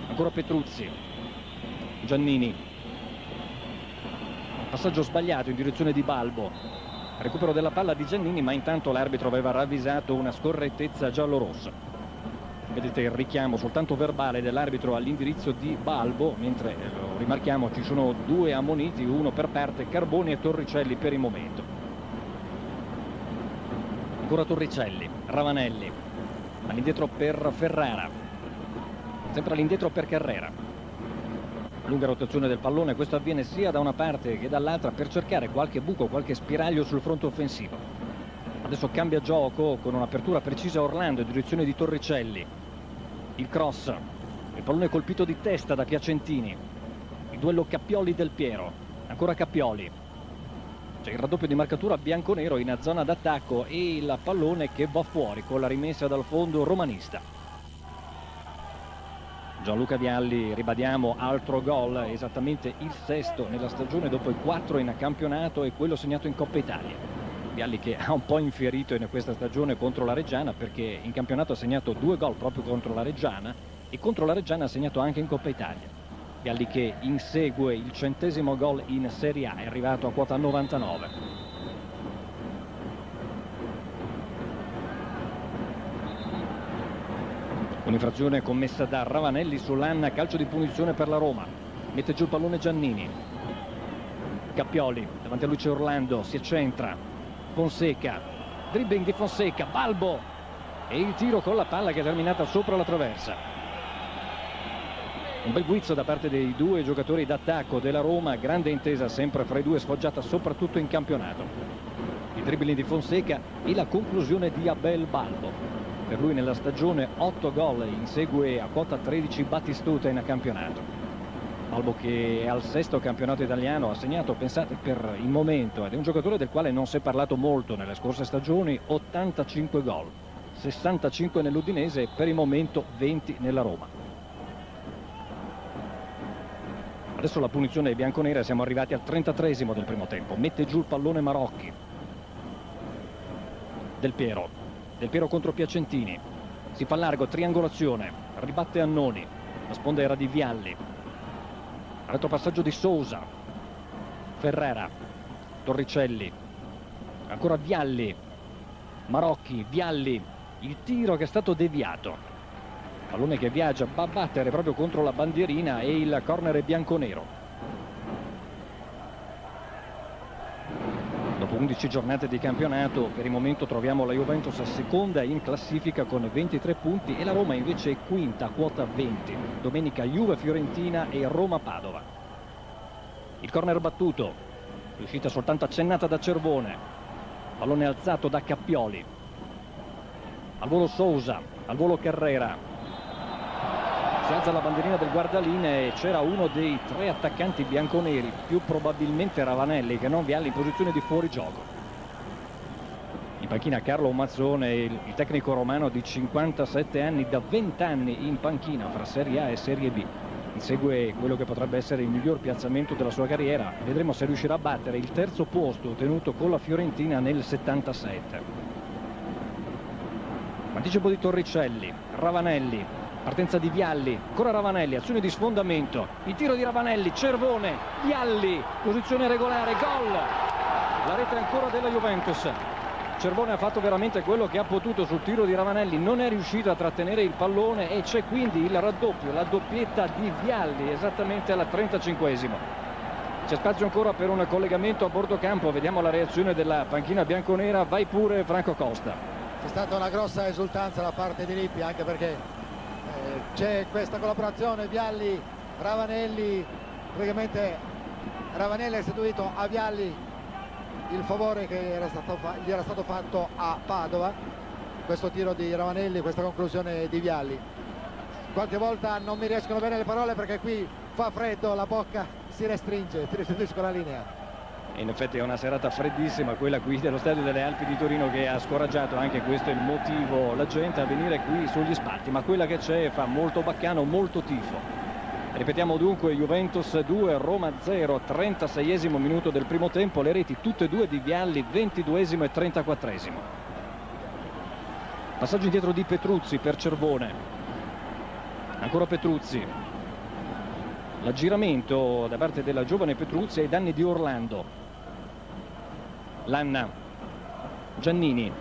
Ancora Petruzzi. Giannini. Passaggio sbagliato in direzione di Balbo. Recupero della palla di Giannini ma intanto l'arbitro aveva ravvisato una scorrettezza giallo-rossa. Vedete il richiamo soltanto verbale dell'arbitro all'indirizzo di Balbo mentre eh, lo rimarchiamo ci sono due ammoniti uno per parte Carboni e Torricelli per il momento ancora Torricelli, Ravanelli, all'indietro per Ferrara, sempre all'indietro per Carrera. Lunga rotazione del pallone, questo avviene sia da una parte che dall'altra per cercare qualche buco, qualche spiraglio sul fronte offensivo. Adesso cambia gioco con un'apertura precisa Orlando in direzione di Torricelli. Il cross, il pallone colpito di testa da Piacentini. Duello Cappioli del Piero, ancora Cappioli, c'è il raddoppio di marcatura bianco-nero in zona d'attacco e il pallone che va fuori con la rimessa dal fondo romanista. Gianluca Vialli, ribadiamo, altro gol, esattamente il sesto nella stagione dopo i quattro in campionato e quello segnato in Coppa Italia. Vialli che ha un po' infierito in questa stagione contro la Reggiana perché in campionato ha segnato due gol proprio contro la Reggiana e contro la Reggiana ha segnato anche in Coppa Italia. Vialli che insegue il centesimo gol in Serie A, è arrivato a quota 99. Un'infrazione commessa da Ravanelli sull'Anna, calcio di punizione per la Roma. Mette giù il pallone Giannini. Cappioli, davanti a lui c'è Orlando, si accentra. Fonseca, dribbling di Fonseca, Balbo. E il tiro con la palla che è terminata sopra la traversa. Un bel guizzo da parte dei due giocatori d'attacco della Roma, grande intesa sempre fra i due, sfoggiata soprattutto in campionato. Il dribbling di Fonseca e la conclusione di Abel Balbo per lui nella stagione 8 gol, insegue a quota 13 Battistuta in campionato. Albo che è al sesto campionato italiano ha segnato, pensate, per il momento, ed è un giocatore del quale non si è parlato molto nelle scorse stagioni, 85 gol, 65 nell'Udinese e per il momento 20 nella Roma. Adesso la punizione è bianconera, siamo arrivati al 33 del primo tempo, mette giù il pallone Marocchi. Del Piero, del Piero contro Piacentini. Si fa largo, triangolazione, ribatte Annoni. La sponda era di Vialli. Retropassaggio di Sousa. Ferrera. Torricelli. Ancora Vialli. Marocchi, Vialli. Il tiro che è stato deviato. Pallone che viaggia, va a battere proprio contro la bandierina e il corner è bianco-nero. Dopo 11 giornate di campionato per il momento troviamo la Juventus seconda in classifica con 23 punti e la Roma invece è quinta a quota 20. Domenica Juve-Fiorentina e Roma-Padova. Il corner battuto, riuscita soltanto accennata da Cervone. Pallone alzato da Cappioli. Al volo Sousa, al volo Carrera, si alza la bandierina del guardaline c'era uno dei tre attaccanti bianconeri. Più probabilmente Ravanelli che non Vialli in posizione di fuorigioco. In panchina Carlo Mazzone il, tecnico romano di 57 anni da 20 anni in panchina fra Serie A e Serie B. Insegue quello che potrebbe essere il miglior piazzamento della sua carriera. Vedremo se riuscirà a battere il terzo posto ottenuto con la Fiorentina nel 77 anticipo di Torricelli Ravanelli Partenza di Vialli, ancora Ravanelli, azione di sfondamento, il tiro di Ravanelli, Cervone, Vialli, posizione regolare, gol! La rete ancora della Juventus. Cervone ha fatto veramente quello che ha potuto sul tiro di Ravanelli, non è riuscito a trattenere il pallone e c'è quindi il raddoppio, la doppietta di Vialli esattamente alla 35esimo. C'è spazio ancora per un collegamento a bordo campo, vediamo la reazione della panchina bianconera, vai pure Franco Costa. C'è stata una grossa esultanza da parte di Lippi anche perché c'è questa collaborazione Vialli Ravanelli praticamente Ravanelli ha restituito a Vialli il favore che era gli era stato fatto a Padova questo tiro di Ravanelli questa conclusione di Vialli. Qualche volta non mi riescono bene le parole perché qui fa freddo la bocca si restringe ti restituisco la linea in effetti è una serata freddissima quella qui dello stadio delle Alpi di Torino che ha scoraggiato anche questo è il motivo la gente a venire qui sugli spalti ma quella che c'è fa molto baccano molto tifo. Ripetiamo dunque Juventus 2 Roma 0 36esimo minuto del primo tempo le reti tutte e due di Vialli 22esimo e 34esimo passaggio indietro di Petruzzi per Cervone. Ancora Petruzzi. L'aggiramento da parte della giovane Petruzzi ai danni di Orlando Lanna. Giannini.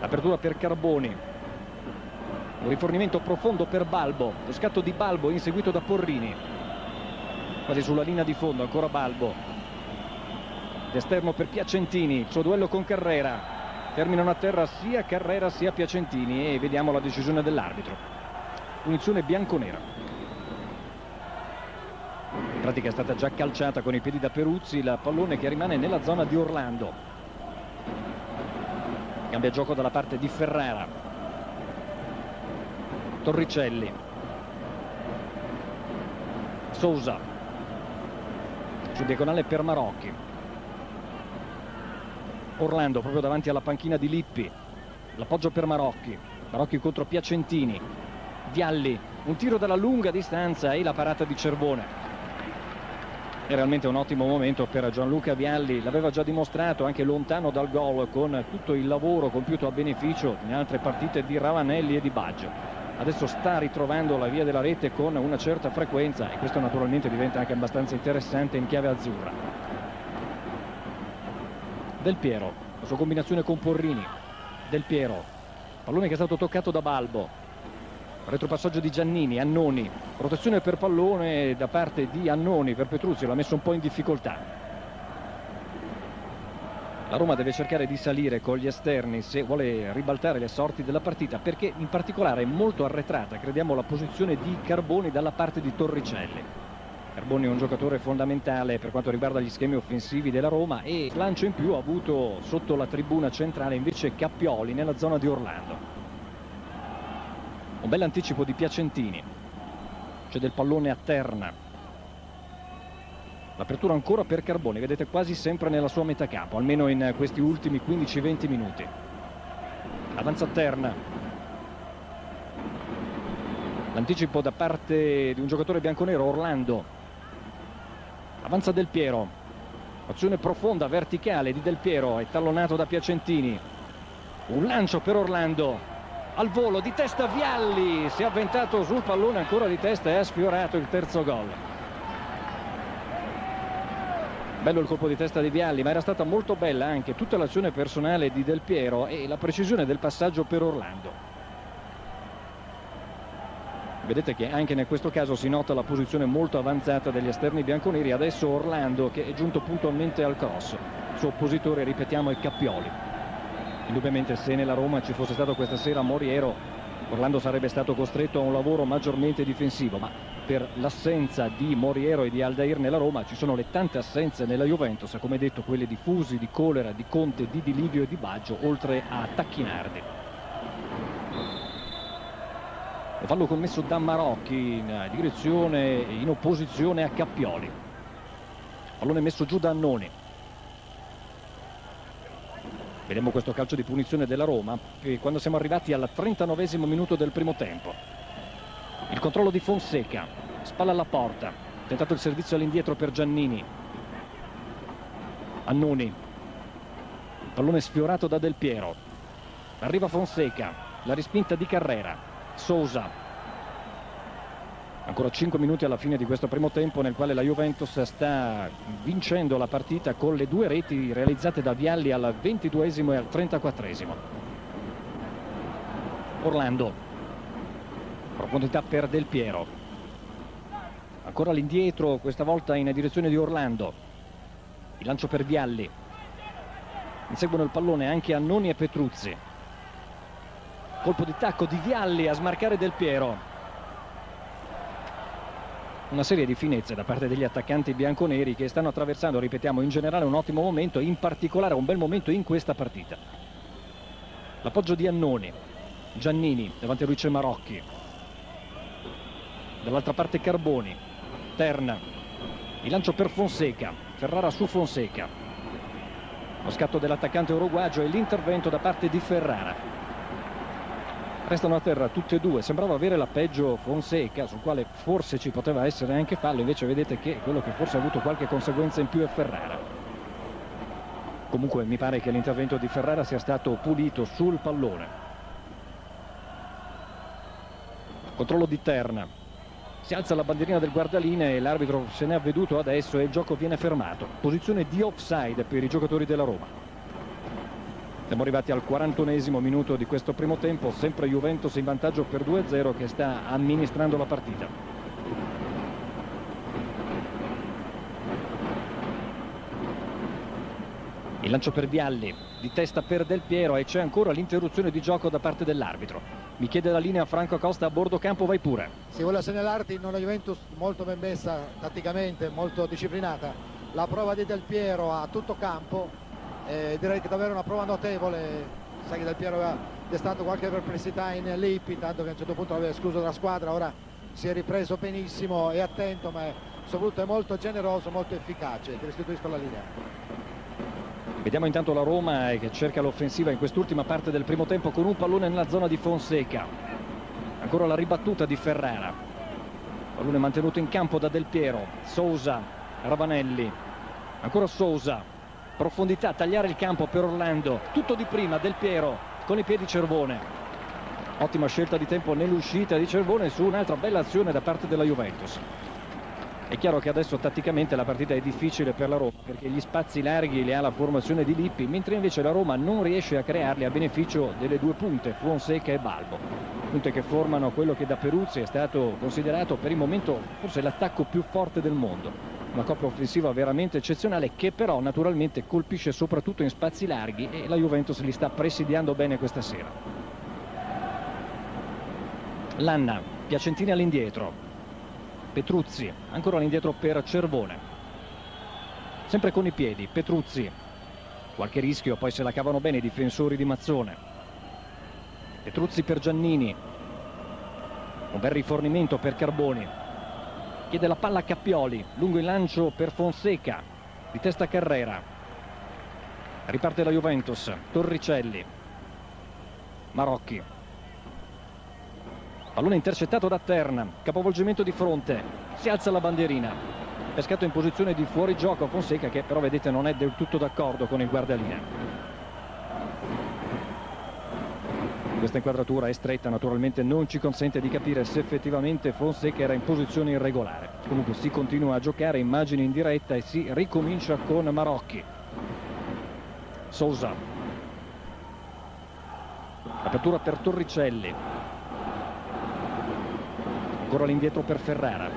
Apertura per Carboni. Un rifornimento profondo per Balbo. Lo scatto di Balbo inseguito da Porrini. Quasi sulla linea di fondo ancora Balbo. D'esterno per Piacentini il suo duello con Carrera. Terminano a terra sia Carrera sia Piacentini e vediamo la decisione dell'arbitro. Punizione bianconera in pratica è stata già calciata con i piedi da Peruzzi il pallone che rimane nella zona di Orlando. Cambia gioco dalla parte di Ferrara. Torricelli. Sousa. Su diagonale per Marocchi. Orlando proprio davanti alla panchina di Lippi. L'appoggio per Marocchi. Marocchi contro Piacentini. Vialli, un tiro dalla lunga distanza e la parata di Cervone. È realmente un ottimo momento per Gianluca Vialli, l'aveva già dimostrato anche lontano dal gol con tutto il lavoro compiuto a beneficio in altre partite di Ravanelli e di Baggio. Adesso sta ritrovando la via della rete con una certa frequenza e questo naturalmente diventa anche abbastanza interessante in chiave azzurra. Del Piero, la sua combinazione con Porrini. Del Piero, pallone che è stato toccato da Balbo, retropassaggio di Giannini, Annoni, rotazione per pallone da parte di Annoni per Petruzzi, l'ha messo un po' in difficoltà. La Roma deve cercare di salire con gli esterni se vuole ribaltare le sorti della partita perché in particolare è molto arretrata, crediamo, la posizione di Carboni dalla parte di Torricelli. Carboni è un giocatore fondamentale per quanto riguarda gli schemi offensivi della Roma e lancio in più ha avuto sotto la tribuna centrale invece Cappioli nella zona di Orlando un bel anticipo di Piacentini. C'è del pallone a terna. L'apertura ancora per Carboni vedete quasi sempre nella sua metà campo almeno in questi ultimi 15-20 minuti. Avanza a terna. L'anticipo da parte di un giocatore bianconero Orlando. Avanza Del Piero. Azione profonda verticale di Del Piero è tallonato da Piacentini. Un lancio per Orlando al volo di testa Vialli. Si è avventato sul pallone ancora di testa e ha sfiorato il terzo gol. Bello il colpo di testa di Vialli ma era stata molto bella anche tutta l'azione personale di Del Piero e la precisione del passaggio per Orlando. Vedete che anche in questo caso si nota la posizione molto avanzata degli esterni bianconeri. Adesso Orlando che è giunto puntualmente al cross. Il suo oppositore ripetiamo è Cappioli indubbiamente se nella Roma ci fosse stato questa sera Moriero Orlando sarebbe stato costretto a un lavoro maggiormente difensivo ma per l'assenza di Moriero e di Aldair nella Roma ci sono le tante assenze nella Juventus come detto quelle di Fusi, di Colera, di Conte, di Di Livio e di Baggio oltre a Tacchinardi. Fallo commesso da Marocchi in direzione in opposizione a Cappioli. Pallone messo giù da Annoni Vediamo questo calcio di punizione della Roma quando siamo arrivati al 39 minuto del primo tempo. Il controllo di Fonseca, spalla alla porta, tentato il servizio all'indietro per Giannini. Annuni, pallone sfiorato da Del Piero. Arriva Fonseca, la rispinta di Carrera. Sousa, Ancora 5 minuti alla fine di questo primo tempo nel quale la Juventus sta vincendo la partita con le due reti realizzate da Vialli al 22esimo e al 34esimo. Orlando. Profondità per Del Piero. Ancora all'indietro, questa volta in direzione di Orlando. Il lancio per Vialli. Inseguono il pallone anche Annoni e Petruzzi. Colpo di tacco di Vialli a smarcare Del Piero una serie di finezze da parte degli attaccanti bianconeri che stanno attraversando, ripetiamo, in generale un ottimo momento, in particolare un bel momento in questa partita. L'appoggio di Annoni, Giannini, davanti a lui Marocchi. Dall'altra parte Carboni, Terna, il lancio per Fonseca, Ferrara su Fonseca. Lo scatto dell'attaccante uruguagio e l'intervento da parte di Ferrara restano a terra tutte e due. Sembrava avere la peggio Fonseca sul quale forse ci poteva essere anche fallo. Invece vedete che quello che forse ha avuto qualche conseguenza in più è Ferrara. Comunque mi pare che l'intervento di Ferrara sia stato pulito sul pallone. Controllo di Terna. Si alza la bandierina del guardaline e l'arbitro se ne è avveduto adesso e il gioco viene fermato. Posizione di offside per i giocatori della Roma siamo arrivati al 41esimo minuto di questo primo tempo, sempre Juventus in vantaggio per 2-0 che sta amministrando la partita. Il lancio per Vialli, di testa per Del Piero e c'è ancora l'interruzione di gioco da parte dell'arbitro. Mi chiede la linea Franco Costa a bordo campo, vai pure. Si vuole segnalarti in una Juventus molto ben messa tatticamente, molto disciplinata. La prova di Del Piero a tutto campo, eh, direi che davvero una prova notevole. Sai che Del Piero aveva destato qualche perplessità in Lippi tanto che a un certo punto aveva escluso dalla squadra ora si è ripreso benissimo e attento ma è, soprattutto è molto generoso molto efficace. Ti restituisco la linea. Vediamo intanto la Roma che cerca l'offensiva in quest'ultima parte del primo tempo con un pallone nella zona di Fonseca. Ancora la ribattuta di Ferrara. Pallone mantenuto in campo da Del Piero. Sousa, Ravanelli. Ancora Sousa profondità, tagliare il campo per Orlando. Tutto di prima Del Piero con i piedi Cervone. Ottima scelta di tempo nell'uscita di Cervone su un'altra bella azione da parte della Juventus è chiaro che adesso tatticamente la partita è difficile per la Roma perché gli spazi larghi li ha la formazione di Lippi mentre invece la Roma non riesce a crearli a beneficio delle due punte, Fonseca e Balbo. Punte che formano quello che da Peruzzi è stato considerato per il momento forse l'attacco più forte del mondo. Una coppia offensiva veramente eccezionale che però naturalmente colpisce soprattutto in spazi larghi e la Juventus li sta presidiando bene questa sera. Lanna, Piacentini all'indietro, Petruzzi, ancora all'indietro per Cervone. Sempre con i piedi, Petruzzi. Qualche rischio, poi se la cavano bene i difensori di Mazzone. Petruzzi per Giannini. Un bel rifornimento per Carboni. Chiede la palla a Cappioli, lungo il lancio per Fonseca. Di testa Carrera. Riparte la Juventus, Torricelli. Marocchi Pallone intercettato da Terna, capovolgimento di fronte, si alza la bandierina. Pescato in posizione di fuorigioco Fonseca che però vedete non è del tutto d'accordo con il guardalinea. Questa inquadratura è stretta, naturalmente non ci consente di capire se effettivamente Fonseca era in posizione irregolare. Comunque si continua a giocare, immagini in diretta e si ricomincia con Marocchi. Sousa. Apertura per Torricelli ancora l'indietro per Ferrara.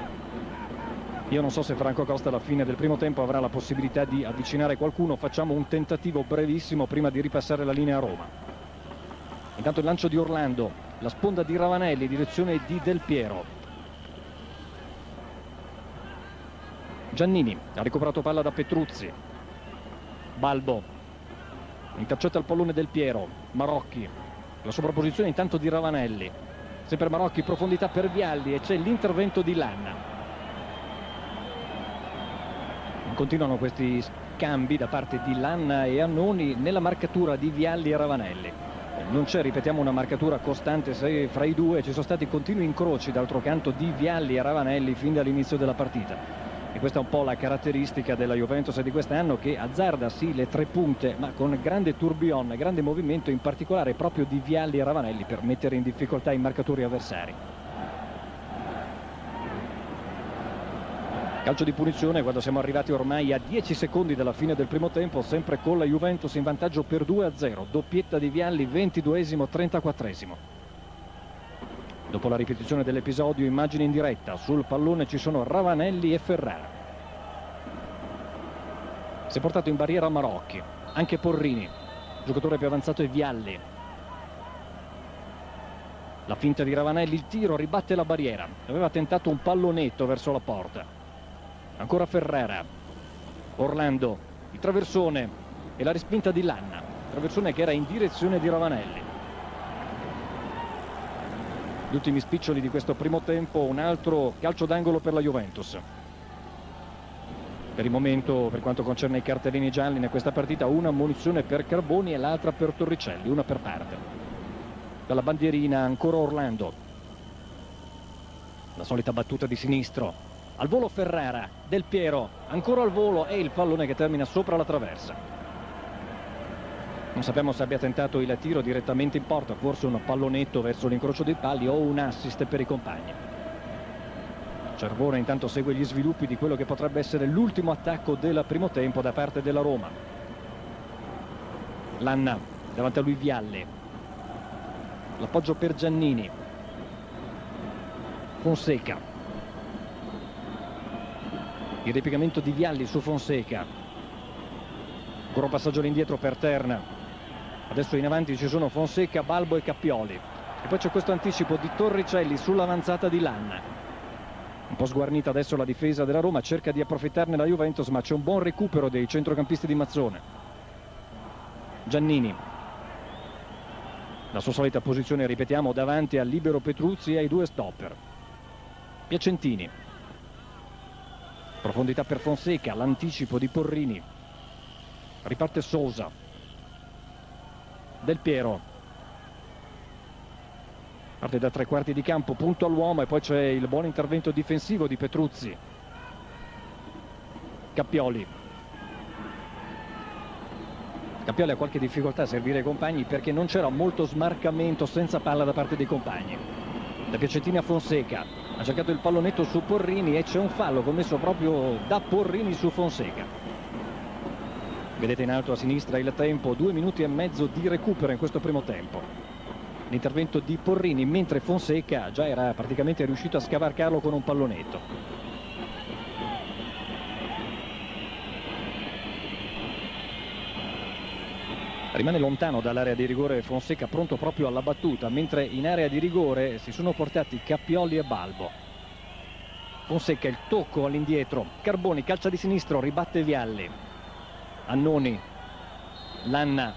Io non so se Franco Costa alla fine del primo tempo avrà la possibilità di avvicinare qualcuno. Facciamo un tentativo brevissimo prima di ripassare la linea a Roma. Intanto il lancio di Orlando la sponda di Ravanelli direzione di Del Piero. Giannini ha recuperato palla da Petruzzi. Balbo. Intercetta il pallone Del Piero. Marocchi. La sovrapposizione intanto di Ravanelli sempre Marocchi profondità per Vialli e c'è l'intervento di Lanna. Continuano questi scambi da parte di Lanna e Annoni nella marcatura di Vialli e Ravanelli. Non c'è, ripetiamo, una marcatura costante fra i due, ci sono stati continui incroci d'altro canto di Vialli e Ravanelli fin dall'inizio della partita e questa è un po' la caratteristica della Juventus di quest'anno che azzarda sì le tre punte ma con grande tourbillon, grande movimento in particolare proprio di Vialli e Ravanelli per mettere in difficoltà i marcatori avversari. Calcio di punizione quando siamo arrivati ormai a 10 secondi dalla fine del primo tempo, sempre con la Juventus in vantaggio per 2-0, doppietta di Vialli, 22esimo, 34esimo. Dopo la ripetizione dell'episodio, immagini in diretta, sul pallone ci sono Ravanelli e Ferrara. Si è portato in barriera Marocchi, anche Porrini, giocatore più avanzato è Vialli. La finta di Ravanelli, il tiro, ribatte la barriera. Aveva tentato un pallonetto verso la porta. Ancora Ferrara. Orlando, il traversone e la respinta di Lanna. Traversone che era in direzione di Ravanelli gli ultimi spiccioli di questo primo tempo un altro calcio d'angolo per la Juventus. Per il momento per quanto concerne i cartellini gialli in questa partita una munizione per Carboni e l'altra per Torricelli una per parte. Dalla bandierina ancora Orlando. La solita battuta di sinistro. Al volo Ferrara Del Piero ancora al volo e il pallone che termina sopra la traversa non sappiamo se abbia tentato il tiro direttamente in porta, forse un pallonetto verso l'incrocio dei palli o un assist per i compagni. Cervone intanto segue gli sviluppi di quello che potrebbe essere l'ultimo attacco del primo tempo da parte della Roma. Lanna davanti a lui Vialle. L'appoggio per Giannini. Fonseca. Il ripiegamento di Vialli su Fonseca. Ancora un passaggio all'indietro per Terna adesso in avanti ci sono Fonseca, Balbo e Cappioli. E poi c'è questo anticipo di Torricelli sull'avanzata di Lanna un po' sguarnita adesso la difesa della Roma cerca di approfittarne la Juventus ma c'è un buon recupero dei centrocampisti di Mazzone. Giannini. La sua solita posizione ripetiamo davanti al libero Petruzzi e ai due stopper. Piacentini. Profondità per Fonseca l'anticipo di Porrini. Riparte Sousa del Piero parte da tre quarti di campo, punto all'uomo e poi c'è il buon intervento difensivo di Petruzzi. Cappioli. Cappioli ha qualche difficoltà a servire i compagni perché non c'era molto smarcamento senza palla da parte dei compagni. Da Piacettini a Fonseca, ha cercato il pallonetto su Porrini e c'è un fallo commesso proprio da Porrini su Fonseca. Vedete in alto a sinistra il tempo, due minuti e mezzo di recupero in questo primo tempo. L'intervento di Porrini mentre Fonseca già era praticamente riuscito a scavarcarlo con un pallonetto. Rimane lontano dall'area di rigore Fonseca pronto proprio alla battuta mentre in area di rigore si sono portati Cappioli e Balbo. Fonseca il tocco all'indietro. Carboni calcia di sinistro ribatte Vialli Annoni Lanna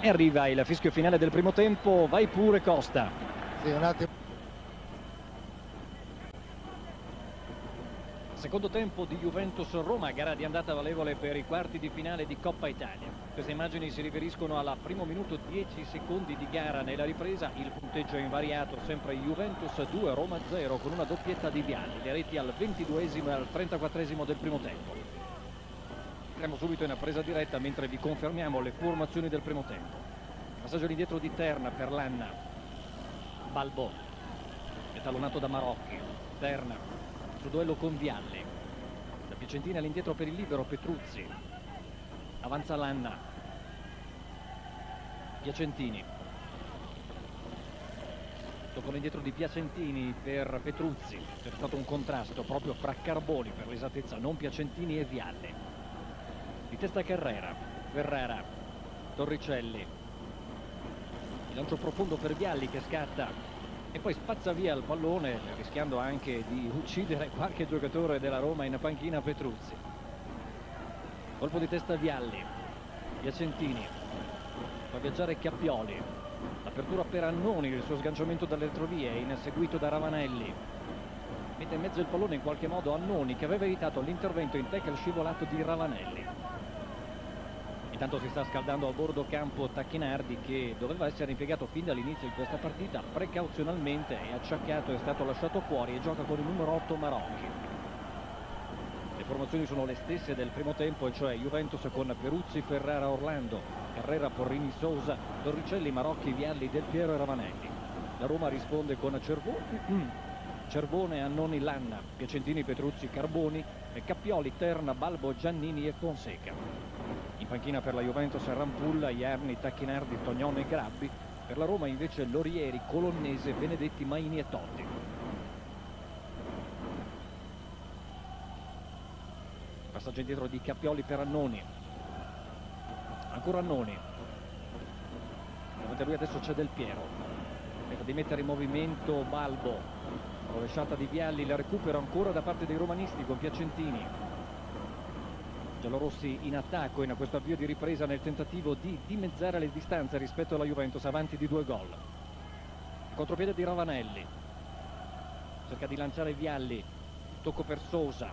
e arriva il fischio finale del primo tempo, vai pure Costa. Sì, un attimo. Secondo tempo di Juventus-Roma, gara di andata valevole per i quarti di finale di Coppa Italia. Queste immagini si riferiscono al primo minuto 10 secondi di gara nella ripresa, il punteggio è invariato, sempre Juventus 2, Roma 0 con una doppietta di Vialli, le reti al 22 e al 34 del primo tempo. Entriamo subito in presa diretta mentre vi confermiamo le formazioni del primo tempo. Passaggio all'indietro di Terna per Lanna. Balbo. È tallonato da Marocchi. Terna. Su duello con Vialli. Da Piacentina all'indietro per il libero Petruzzi. Avanza Lanna. Piacentini. Tocco all'indietro di Piacentini per Petruzzi. C'è stato un contrasto proprio fra Carboni per l'esattezza, non Piacentini e Vialli di testa Carrera, Ferrara, Torricelli, il lancio profondo per Vialli che scatta e poi spazza via il pallone rischiando anche di uccidere qualche giocatore della Roma in panchina Petruzzi. Colpo di testa Vialli, Piacentini, fa viaggiare Cappioli, l'apertura per Annoni, il suo sganciamento dalle retrovie, inseguito da Ravanelli, mette in mezzo il pallone in qualche modo Annoni che aveva evitato l'intervento in tackle scivolato di Ravanelli. Intanto si sta scaldando a bordo campo Tacchinardi che doveva essere impiegato fin dall'inizio di questa partita, precauzionalmente è acciaccato, è stato lasciato fuori e gioca con il numero 8 Marocchi. Le formazioni sono le stesse del primo tempo, e cioè Juventus con Peruzzi, Ferrara, Orlando, Carrera, Porrini, Sousa, Torricelli, Marocchi, Vialli, Del Piero e Ravanelli. La Roma risponde con Cervone, Cervone, Annoni, Lanna, Piacentini, Petruzzi, Carboni, Cappioli, Terna, Balbo, Giannini e Fonseca. In panchina per la Juventus Rampulla, Ierni, Tacchinardi, Tognone e Grabbi. Per la Roma invece Lorieri, Colonnese, Benedetti, Maini e Totti. Passaggio indietro di Cappioli per Annoni. Ancora Annoni. Davanti a lui adesso c'è Del Piero. Tenta di mettere in movimento Balbo. Rovesciata di Vialli, la recupero ancora da parte dei romanisti con Piacentini giallorossi in attacco in questo avvio di ripresa nel tentativo di dimezzare le distanze rispetto alla Juventus avanti di due gol. Contropiede di Ravanelli. Cerca di lanciare Vialli tocco per Sosa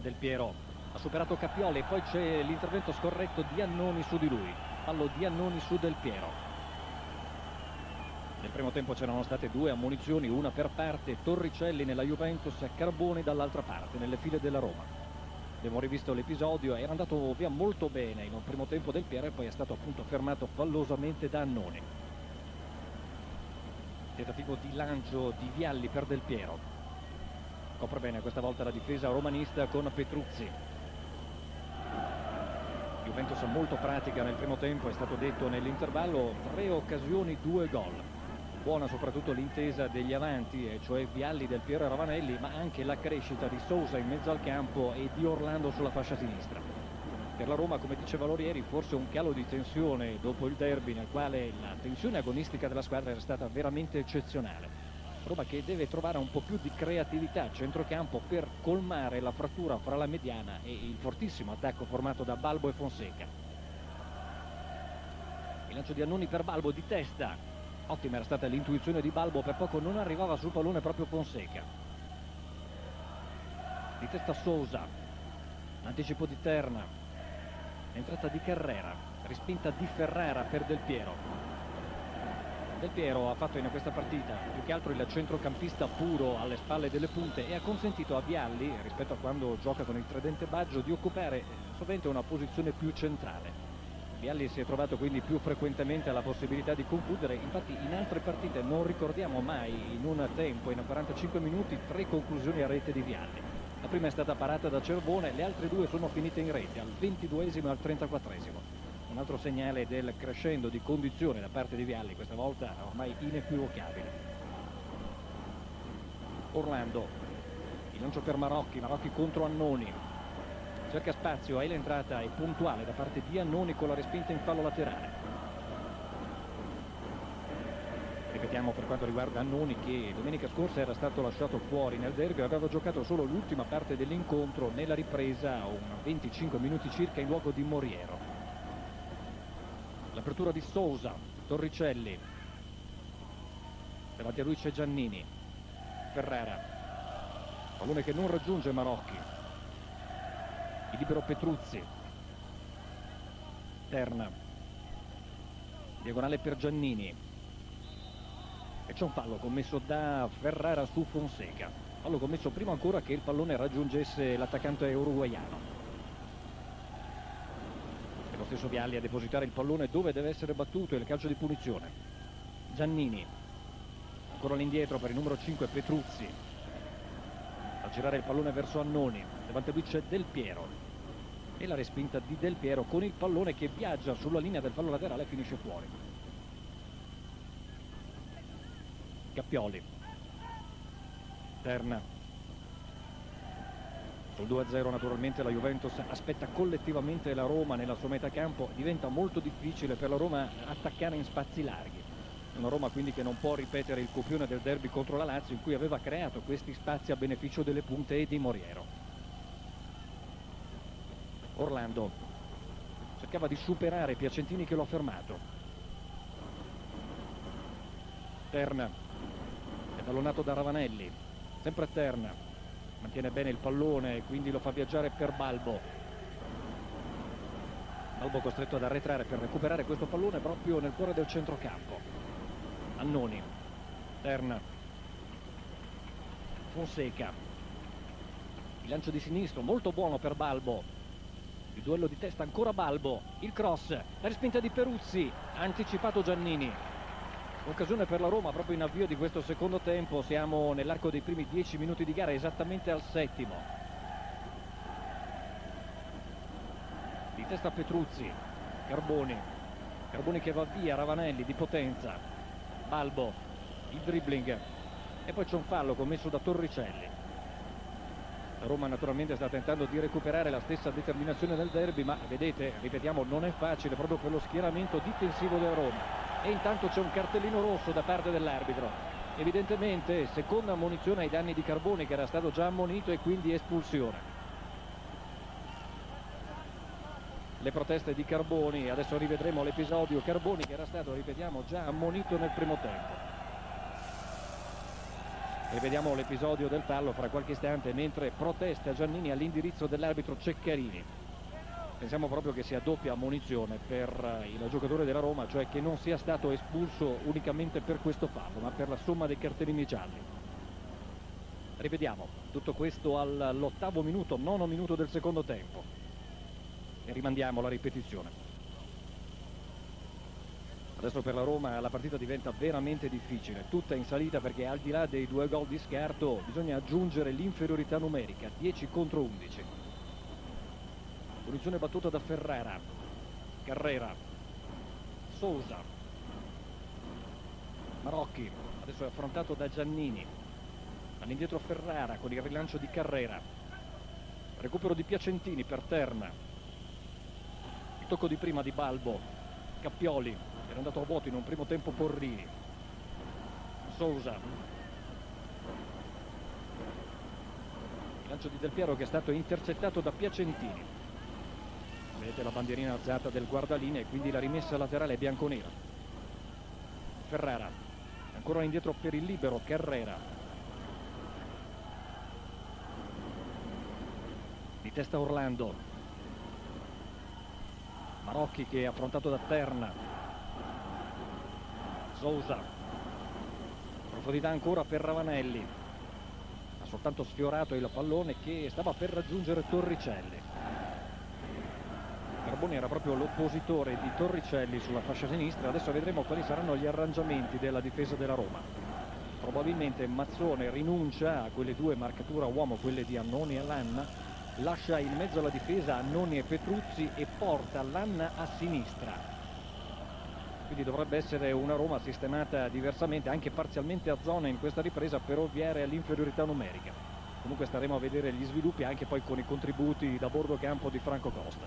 Del Piero. Ha superato Cappioli e poi c'è l'intervento scorretto di Annoni su di lui. Fallo di Annoni su Del Piero. Nel primo tempo c'erano state due ammunizioni, una per parte, Torricelli nella Juventus e Carboni dall'altra parte, nelle file della Roma abbiamo rivisto l'episodio era andato via molto bene in un primo tempo del Piero e poi è stato appunto fermato fallosamente da Annoni tentativo di lancio di Vialli per Del Piero. Copre bene questa volta la difesa romanista con Petruzzi. Juventus molto pratica nel primo tempo è stato detto nell'intervallo tre occasioni, due gol buona soprattutto l'intesa degli avanti, e cioè Vialli del Piero Ravanelli, ma anche la crescita di Sousa in mezzo al campo e di Orlando sulla fascia sinistra. Per la Roma, come diceva Lorieri, forse un calo di tensione dopo il derby nel quale la tensione agonistica della squadra era stata veramente eccezionale. Roma che deve trovare un po' più di creatività a centrocampo per colmare la frattura fra la mediana e il fortissimo attacco formato da Balbo e Fonseca. Il lancio di Annoni per Balbo di testa, Ottima era stata l'intuizione di Balbo, per poco non arrivava sul pallone proprio Fonseca. Di testa Sousa, anticipo di Terna, entrata di Carrera, respinta di Ferrara per Del Piero. Del Piero ha fatto in questa partita più che altro il centrocampista puro alle spalle delle punte e ha consentito a Vialli, rispetto a quando gioca con il tridente Baggio, di occupare eh, sovente una posizione più centrale. Vialli si è trovato quindi più frequentemente alla possibilità di concludere, infatti in altre partite non ricordiamo mai in un tempo, in 45 minuti, tre conclusioni a rete di Vialli. La prima è stata parata da Cervone, le altre due sono finite in rete al 22esimo e al 34esimo un altro segnale del crescendo di condizione da parte di Vialli, questa volta ormai inequivocabile. Orlando, il lancio per Marocchi, Marocchi contro Annoni, cerca spazio, e l'entrata è puntuale da parte di Annoni con la respinta in fallo laterale. Ripetiamo per quanto riguarda Annoni che domenica scorsa era stato lasciato fuori nel derby, aveva giocato solo l'ultima parte dell'incontro, nella ripresa un 25 minuti circa in luogo di Moriero. L'apertura di Sousa, Torricelli, davanti a lui c'è Giannini, Ferrera, pallone che non raggiunge Marocchi, il libero Petruzzi, Terna, diagonale per Giannini. E c'è un fallo commesso da Ferrara su Fonseca, fallo commesso prima ancora che il pallone raggiungesse l'attaccante uruguaiano. Lo stesso Vialli a depositare il pallone dove deve essere battuto il calcio di punizione. Giannini. Ancora all'indietro per il numero 5 Petruzzi. A girare il pallone verso Annoni davanti a lui c'è Del Piero e la respinta di Del Piero con il pallone che viaggia sulla linea del fallo laterale e finisce fuori Cappioli Terna sul 2-0 naturalmente la Juventus aspetta collettivamente la Roma nella sua metà campo, diventa molto difficile per la Roma attaccare in spazi larghi. Una Roma quindi che non può ripetere il copione del derby contro la Lazio in cui aveva creato questi spazi a beneficio delle punte e di Moriero. Orlando. Cercava di superare Piacentini che lo ha fermato. Terna. È ballonato da Ravanelli, sempre Terna, mantiene bene il pallone quindi lo fa viaggiare per Balbo. Balbo costretto ad arretrare per recuperare questo pallone proprio nel cuore del centrocampo. Annoni. Terna. Fonseca. Il lancio di sinistro molto buono per Balbo il duello di testa ancora Balbo. Il cross la respinta di Peruzzi. Anticipato Giannini. Occasione per la Roma proprio in avvio di questo secondo tempo, siamo nell'arco dei primi dieci minuti di gara, esattamente al settimo. Di testa Petruzzi, Carboni, Carboni che va via, Ravanelli di potenza, Balbo, il dribbling. E poi c'è un fallo commesso da Torricelli. Roma naturalmente sta tentando di recuperare la stessa determinazione del derby, ma vedete, ripetiamo, non è facile proprio per lo schieramento difensivo della Roma. E intanto c'è un cartellino rosso da parte dell'arbitro. Evidentemente seconda ammonizione ai danni di Carboni che era stato già ammonito e quindi espulsione. Le proteste di Carboni adesso rivedremo l'episodio Carboni che era stato ripetiamo già ammonito nel primo tempo rivediamo l'episodio del fallo fra qualche istante mentre protesta Giannini all'indirizzo dell'arbitro Ceccarini pensiamo proprio che sia doppia ammonizione per eh, il giocatore della Roma, cioè che non sia stato espulso unicamente per questo fallo, ma per la somma dei cartellini gialli. Rivediamo tutto questo all'ottavo minuto, nono minuto del secondo tempo e rimandiamo la ripetizione. Adesso per la Roma la partita diventa veramente difficile, tutta in salita perché al di là dei due gol di scarto bisogna aggiungere l'inferiorità numerica, 10 contro 11 punizione battuta da Ferrera Carrera Sousa Marocchi adesso è affrontato da Giannini all'indietro Ferrara con il rilancio di Carrera recupero di Piacentini per Terna il tocco di prima di Balbo Cappioli era andato a vuoto in un primo tempo Porrini. Sousa. Il lancio di Del Piero che è stato intercettato da Piacentini. Vedete la bandierina alzata del guardalinea e quindi la rimessa laterale bianconera. Ferrara ancora indietro per il libero Carrera. Di testa Orlando. Marocchi che è affrontato da Terna Sousa. Profondità ancora per Ravanelli. Ha soltanto sfiorato il pallone che stava per raggiungere Torricelli. Carboni era proprio l'oppositore di Torricelli sulla fascia sinistra. Adesso vedremo quali saranno gli arrangiamenti della difesa della Roma. Probabilmente Mazzone rinuncia a quelle due marcature a uomo quelle di Annoni e Lanna lascia in mezzo alla difesa Annoni e Petruzzi e porta Lanna a sinistra quindi dovrebbe essere una Roma sistemata diversamente anche parzialmente a zona in questa ripresa per ovviare all'inferiorità numerica. Comunque staremo a vedere gli sviluppi anche poi con i contributi da bordo campo di Franco Costa.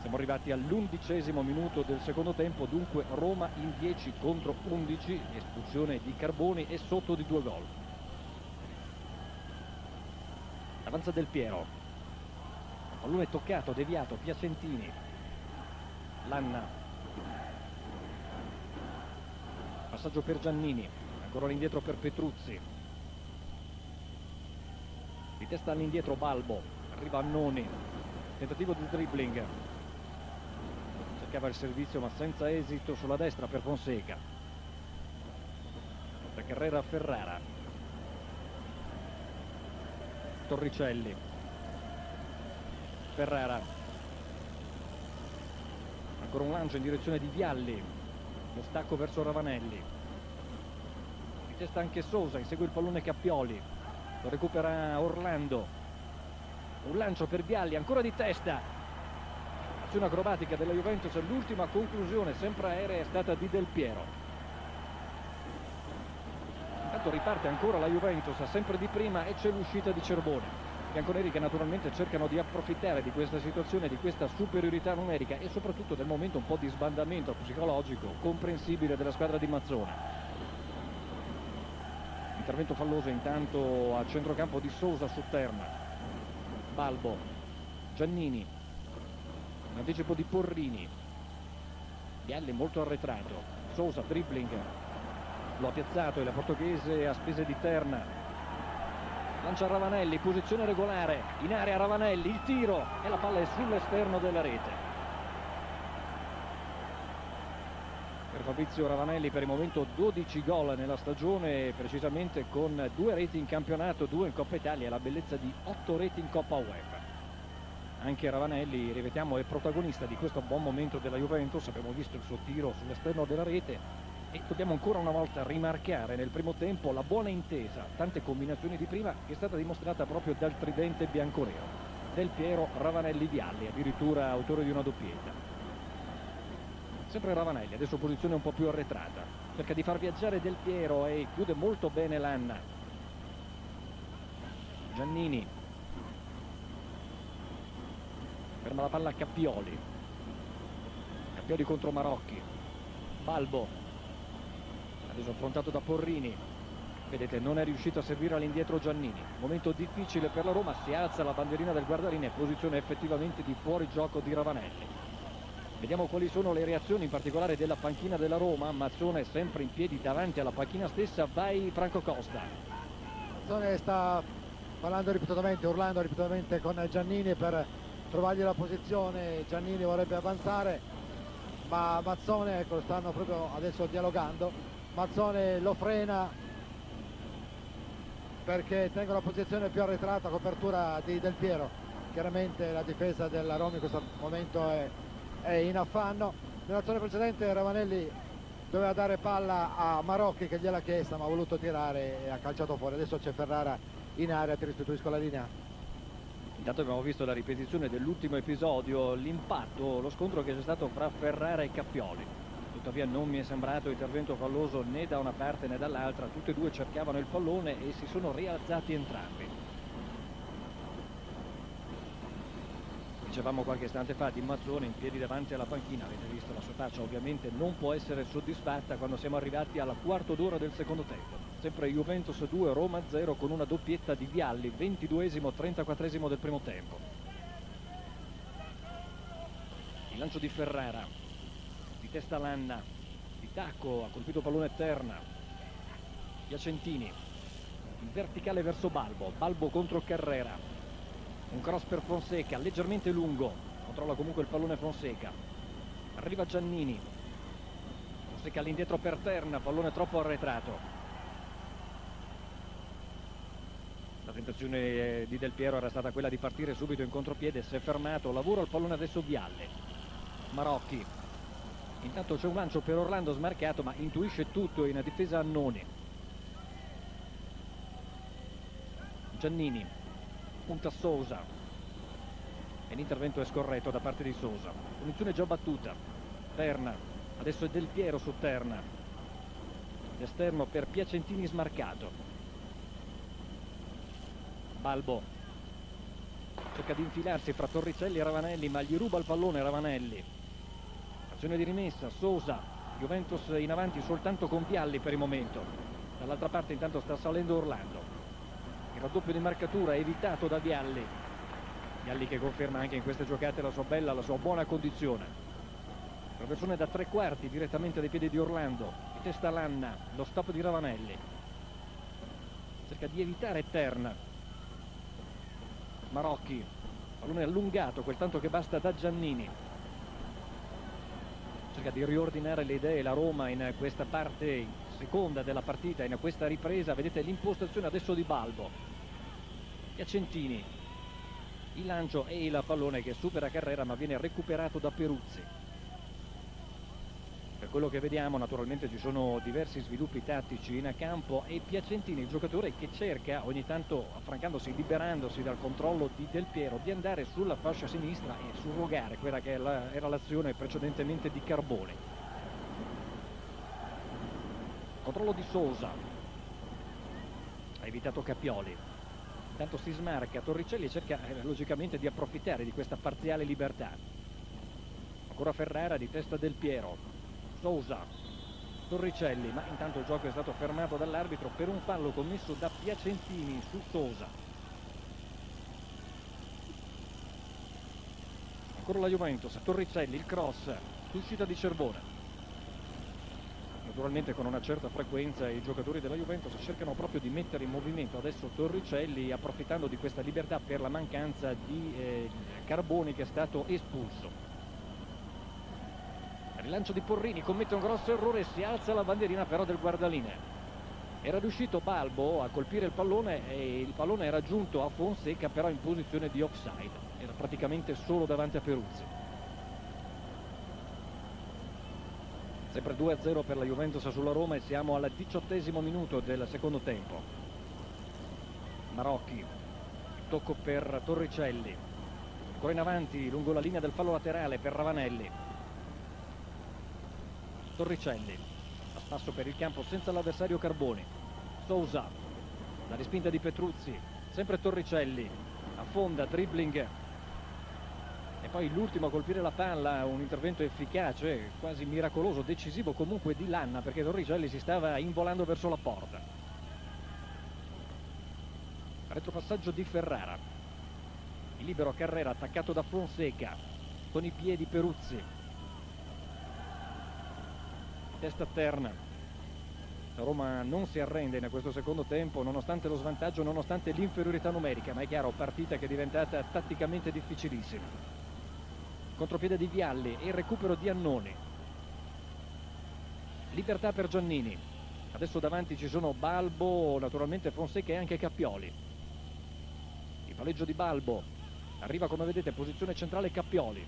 Siamo arrivati all'undicesimo minuto del secondo tempo dunque Roma in 10 contro 11 espulsione di Carboni e sotto di due gol. Avanza Del Piero. Pallone toccato, deviato, Piacentini. Lanna passaggio per Giannini ancora all'indietro per Petruzzi. Di testa all'indietro Balbo arriva Annoni tentativo di dribbling. Cercava il servizio ma senza esito sulla destra per Fonseca. Da Carrera a Ferrara. Torricelli. Ferrara. Ancora un lancio in direzione di Vialli lo stacco verso Ravanelli. Di testa anche Sosa insegue il pallone Cappioli. Lo recupera Orlando. Un lancio per Vialli ancora di testa. Azione acrobatica della Juventus l'ultima conclusione sempre aerea è stata di Del Piero. Intanto riparte ancora la Juventus sempre di prima e c'è l'uscita di Cerbone bianconeri che naturalmente cercano di approfittare di questa situazione, di questa superiorità numerica e soprattutto del momento un po' di sbandamento psicologico comprensibile della squadra di Mazzone. Intervento falloso intanto a centrocampo di Sosa su Terna. Balbo, Giannini, un anticipo di Porrini, Bialle molto arretrato, Sosa dribbling, lo ha piazzato e la portoghese a spese di Terna lancia Ravanelli, posizione regolare, in area Ravanelli, il tiro e la palla è sull'esterno della rete. Per Fabrizio Ravanelli per il momento 12 gol nella stagione, precisamente con due reti in campionato, due in Coppa Italia e la bellezza di otto reti in Coppa UEFA. Anche Ravanelli, ripetiamo, è protagonista di questo buon momento della Juventus, abbiamo visto il suo tiro sull'esterno della rete, e dobbiamo ancora una volta rimarcare nel primo tempo la buona intesa, tante combinazioni di prima che è stata dimostrata proprio dal tridente bianconero Del Piero, Ravanelli, Vialli, addirittura autore di una doppietta. Sempre Ravanelli, adesso posizione un po' più arretrata, cerca di far viaggiare Del Piero e chiude molto bene l'Anna. Giannini. Ferma la palla a Cappioli. Cappioli contro Marocchi. Balbo adesso affrontato da Porrini. Vedete non è riuscito a servire all'indietro Giannini. Momento difficile per la Roma si alza la bandierina del guardaline posizione effettivamente di fuorigioco di Ravanelli. Vediamo quali sono le reazioni in particolare della panchina della Roma. Mazzone sempre in piedi davanti alla panchina stessa. Vai Franco Costa. Mazzone sta parlando ripetutamente urlando ripetutamente con Giannini per trovargli la posizione. Giannini vorrebbe avanzare ma Mazzone ecco, stanno proprio adesso dialogando Mazzone lo frena perché tengo la posizione più arretrata, copertura di Del Piero. Chiaramente la difesa della Roma in questo momento è, è in affanno. Nell'azione precedente Ravanelli doveva dare palla a Marocchi che gliel'ha chiesta ma ha voluto tirare e ha calciato fuori. Adesso c'è Ferrara in area, ti restituisco la linea. Intanto abbiamo visto la ripetizione dell'ultimo episodio, l'impatto, lo scontro che c'è stato fra Ferrara e Cappioli tuttavia non mi è sembrato intervento falloso né da una parte né dall'altra, tutti e due cercavano il pallone e si sono rialzati entrambi. Dicevamo qualche istante fa di Mazzone in piedi davanti alla panchina, avete visto la sua faccia ovviamente non può essere soddisfatta quando siamo arrivati alla quarto d'ora del secondo tempo. Sempre Juventus 2, Roma 0 con una doppietta di Vialli, 22esimo, 34esimo del primo tempo. Il lancio di Ferrara, di testa Lanna di tacco ha colpito pallone Terna Piacentini in verticale verso Balbo. Balbo contro Carrera. Un cross per Fonseca leggermente lungo. Controlla comunque il pallone Fonseca. Arriva Giannini. Fonseca all'indietro per Terna, pallone troppo arretrato. La tentazione eh, di Del Piero era stata quella di partire subito in contropiede, si è fermato, lavoro al pallone adesso Vialle. Marocchi. Intanto c'è un lancio per Orlando smarcato ma intuisce tutto in difesa Annoni. Giannini. Punta Sosa. E l'intervento è scorretto da parte di Sosa. Punizione già battuta. Terna. Adesso è Del Piero su Terna. L'esterno per Piacentini smarcato. Balbo cerca di infilarsi fra Torricelli e Ravanelli ma gli ruba il pallone Ravanelli azione di rimessa Sosa Juventus in avanti soltanto con Vialli per il momento. Dall'altra parte intanto sta salendo Orlando. Il raddoppio di marcatura evitato da Vialli. Vialli che conferma anche in queste giocate la sua bella, la sua buona condizione. Traversone da tre quarti direttamente dai piedi di Orlando. Di testa Lanna lo stop di Ravanelli. Cerca di evitare Terna Marocchi, pallone allungato, quel tanto che basta da Giannini. Cerca di riordinare le idee la Roma in questa parte seconda della partita, in questa ripresa. Vedete l'impostazione adesso di Balbo. Piacentini, il lancio e il pallone che supera Carrera ma viene recuperato da Peruzzi. Per quello che vediamo naturalmente ci sono diversi sviluppi tattici in campo e Piacentini, il giocatore che cerca ogni tanto affrancandosi, liberandosi dal controllo di Del Piero, di andare sulla fascia sinistra e surrogare quella che era l'azione precedentemente di Carbone. Controllo di Sosa. Ha evitato Cappioli. Intanto si smarca Torricelli e cerca eh, logicamente di approfittare di questa parziale libertà. Ancora Ferrara di testa del Piero Sousa. Torricelli ma intanto il gioco è stato fermato dall'arbitro per un fallo commesso da Piacentini su Sousa. Ancora la Juventus Torricelli il cross uscita di Cervone. Naturalmente con una certa frequenza i giocatori della Juventus cercano proprio di mettere in movimento adesso Torricelli approfittando di questa libertà per la mancanza di eh, Carboni che è stato espulso rilancio di Porrini commette un grosso errore si alza la bandierina però del guardalinea era riuscito Balbo a colpire il pallone e il pallone era giunto a Fonseca però in posizione di offside. Era praticamente solo davanti a Peruzzi. Sempre 2-0 per la Juventus sulla Roma e siamo al diciottesimo minuto del secondo tempo. Marocchi tocco per Torricelli. Ancora in avanti lungo la linea del fallo laterale per Ravanelli Torricelli. A spasso per il campo senza l'avversario Carboni. Sousa. La respinta di Petruzzi. Sempre Torricelli. Affonda, dribbling. E poi l'ultimo a colpire la palla un intervento efficace quasi miracoloso, decisivo comunque di Lanna perché Torricelli si stava involando verso la porta. Retropassaggio di Ferrara. Il libero Carrera attaccato da Fonseca con i piedi Peruzzi testa terna. La Roma non si arrende in questo secondo tempo nonostante lo svantaggio, nonostante l'inferiorità numerica, ma è chiaro, partita che è diventata tatticamente difficilissima. Contropiede di Vialli e il recupero di Annoni. Libertà per Giannini. Adesso davanti ci sono Balbo, naturalmente Fonseca e anche Cappioli. Il palleggio di Balbo. Arriva come vedete posizione centrale Cappioli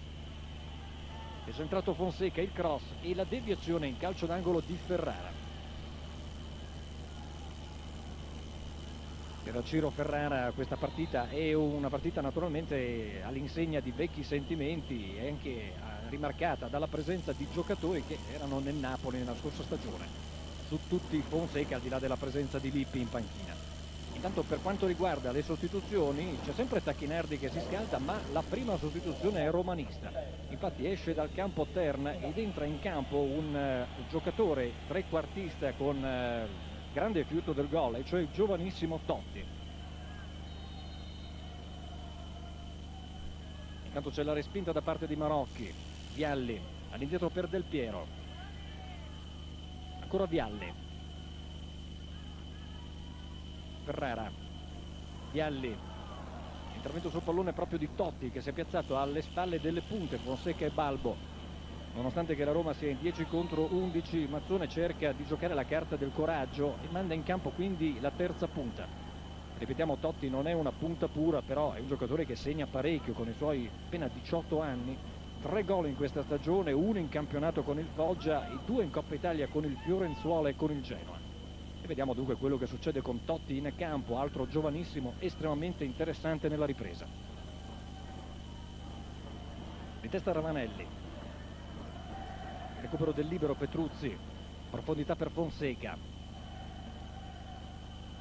è centrato Fonseca, il cross e la deviazione in calcio d'angolo di Ferrara. Per Ciro Ferrara questa partita è una partita naturalmente all'insegna di vecchi sentimenti e anche eh, rimarcata dalla presenza di giocatori che erano nel Napoli nella scorsa stagione. Su tutti Fonseca al di là della presenza di Lippi in panchina. Intanto per quanto riguarda le sostituzioni c'è sempre Tacchinardi che si scalda ma la prima sostituzione è romanista. Infatti esce dal campo Terna ed entra in campo un uh, giocatore trequartista con uh, grande fiuto del gol, e cioè il giovanissimo Totti. Intanto c'è la respinta da parte di Marocchi, Vialli all'indietro per Del Piero. Ancora Vialli, Ferrara Vialli intervento sul pallone proprio di Totti che si è piazzato alle spalle delle punte Fonseca e Balbo Nonostante che la Roma sia in 10 contro 11, Mazzone cerca di giocare la carta del coraggio e manda in campo quindi la terza punta. Ripetiamo, Totti non è una punta pura, però è un giocatore che segna parecchio con i suoi appena 18 anni. Tre gol in questa stagione, uno in campionato con il Foggia e due in Coppa Italia con il Fiorenzuola e con il Genoa. Vediamo dunque quello che succede con Totti in campo, altro giovanissimo, estremamente interessante nella ripresa. Di testa Ravanelli, recupero del libero Petruzzi. Profondità per Fonseca.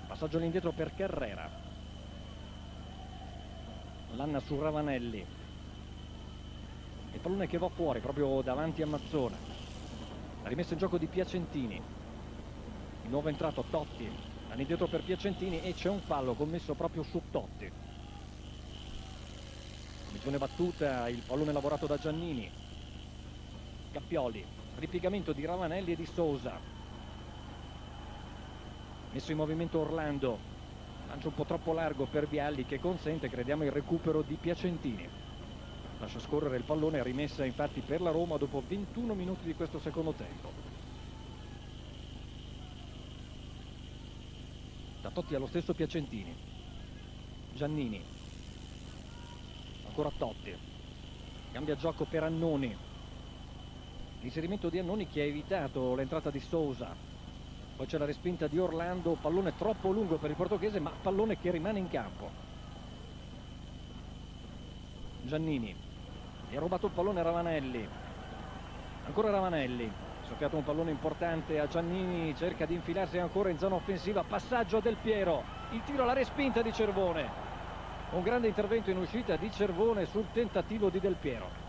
Passaggio all'indietro per Carrera. Lanna su Ravanelli. Il pallone che va fuori proprio davanti a Mazzone. La rimessa in gioco di Piacentini nuovo entrato Totti all'indietro per Piacentini e c'è un fallo commesso proprio su Totti visione battuta il pallone lavorato da Giannini Cappioli, ripiegamento di Ravanelli e di Sousa. Messo in movimento Orlando, lancio un po' troppo largo per Vialli che consente, crediamo, il recupero di Piacentini. Lascia scorrere il pallone, rimessa infatti per la Roma dopo 21 minuti di questo secondo tempo. Da Totti allo stesso Piacentini. Giannini. Ancora Totti. Cambia gioco per Annoni l'inserimento di Annoni che ha evitato l'entrata di Sousa poi c'è la respinta di Orlando pallone troppo lungo per il portoghese ma pallone che rimane in campo Giannini gli ha rubato il pallone Ravanelli ancora Ravanelli soffiato un pallone importante a Giannini cerca di infilarsi ancora in zona offensiva passaggio a Del Piero il tiro alla respinta di Cervone un grande intervento in uscita di Cervone sul tentativo di Del Piero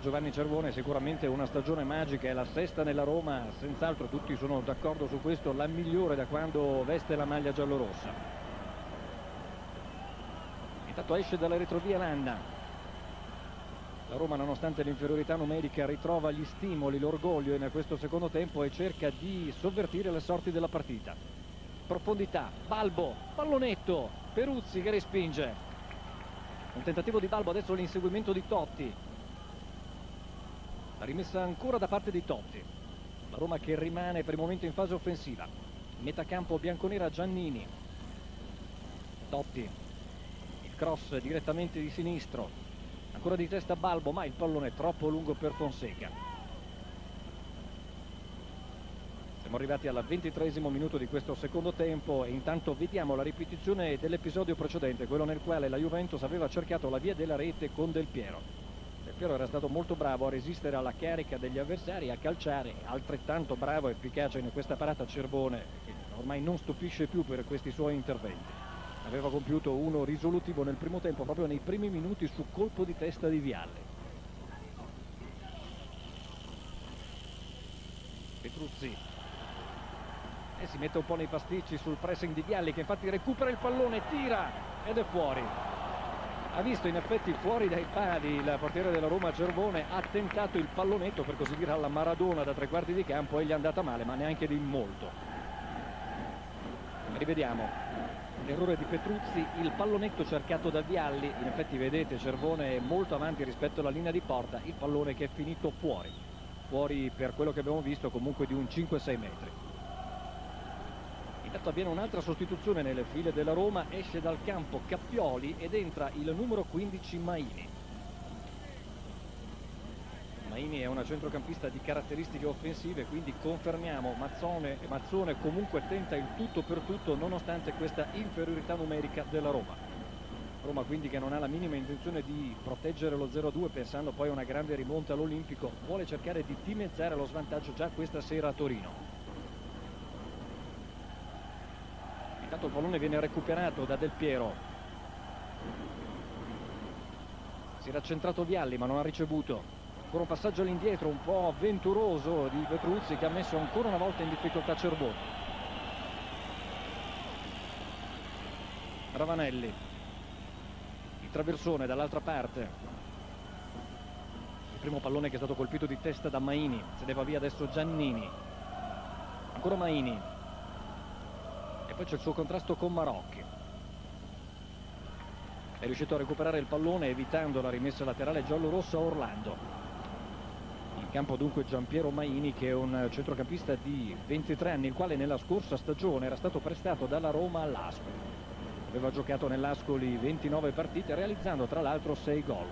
Giovanni Cervone sicuramente una stagione magica, è la sesta nella Roma, senz'altro tutti sono d'accordo su questo, la migliore da quando veste la maglia giallorossa. Intanto esce dalla retrovia Lanna. La Roma nonostante l'inferiorità numerica ritrova gli stimoli, l'orgoglio in questo secondo tempo e cerca di sovvertire le sorti della partita. Profondità, Balbo, pallonetto, Peruzzi che respinge. Un tentativo di Balbo, adesso l'inseguimento di Totti, la rimessa ancora da parte di Totti. La Roma che rimane per il momento in fase offensiva. Metà campo bianconera Giannini. Totti. Il cross direttamente di sinistro. Ancora di testa Balbo, ma il pallone è troppo lungo per Fonseca. Siamo arrivati al ventitresimo minuto di questo secondo tempo e intanto vediamo la ripetizione dell'episodio precedente, quello nel quale la Juventus aveva cercato la via della rete con Del Piero. Piero era stato molto bravo a resistere alla carica degli avversari, a calciare, altrettanto bravo e efficace in questa parata Cerbone, che ormai non stupisce più per questi suoi interventi. Aveva compiuto uno risolutivo nel primo tempo, proprio nei primi minuti su colpo di testa di Vialli. Petruzzi. E si mette un po' nei pasticci sul pressing di Vialli che infatti recupera il pallone, tira ed è fuori. Ha visto in effetti fuori dai pali il portiere della Roma Cervone ha tentato il pallonetto per così dire alla Maradona da tre quarti di campo e gli è andata male ma neanche di molto. Rivediamo l'errore di Petruzzi il pallonetto cercato da Vialli. In effetti vedete Cervone è molto avanti rispetto alla linea di porta. Il pallone che è finito fuori. Fuori per quello che abbiamo visto comunque di un 5-6 metri. Intanto avviene un'altra sostituzione nelle file della Roma, esce dal campo Cappioli ed entra il numero 15 Maini. Maini è una centrocampista di caratteristiche offensive, quindi confermiamo Mazzone e Mazzone comunque tenta il tutto per tutto nonostante questa inferiorità numerica della Roma. Roma quindi che non ha la minima intenzione di proteggere lo 0-2 pensando poi a una grande rimonta all'Olimpico, vuole cercare di dimezzare lo svantaggio già questa sera a Torino. Intanto il pallone viene recuperato da Del Piero. Si era centrato Vialli ma non ha ricevuto. Ancora un passaggio all'indietro un po' avventuroso di Petruzzi che ha messo ancora una volta in difficoltà Cerboni. Ravanelli. Il traversone dall'altra parte. Il primo pallone che è stato colpito di testa da Maini. Se ne va via adesso Giannini. Ancora Maini poi c'è il suo contrasto con Marocchi è riuscito a recuperare il pallone evitando la rimessa laterale giallo-rossa a Orlando. Campo dunque Giampiero Maini che è un centrocampista di 23 anni il quale nella scorsa stagione era stato prestato dalla Roma all'Ascoli. Aveva giocato nell'Ascoli 29 partite realizzando tra l'altro 6 gol.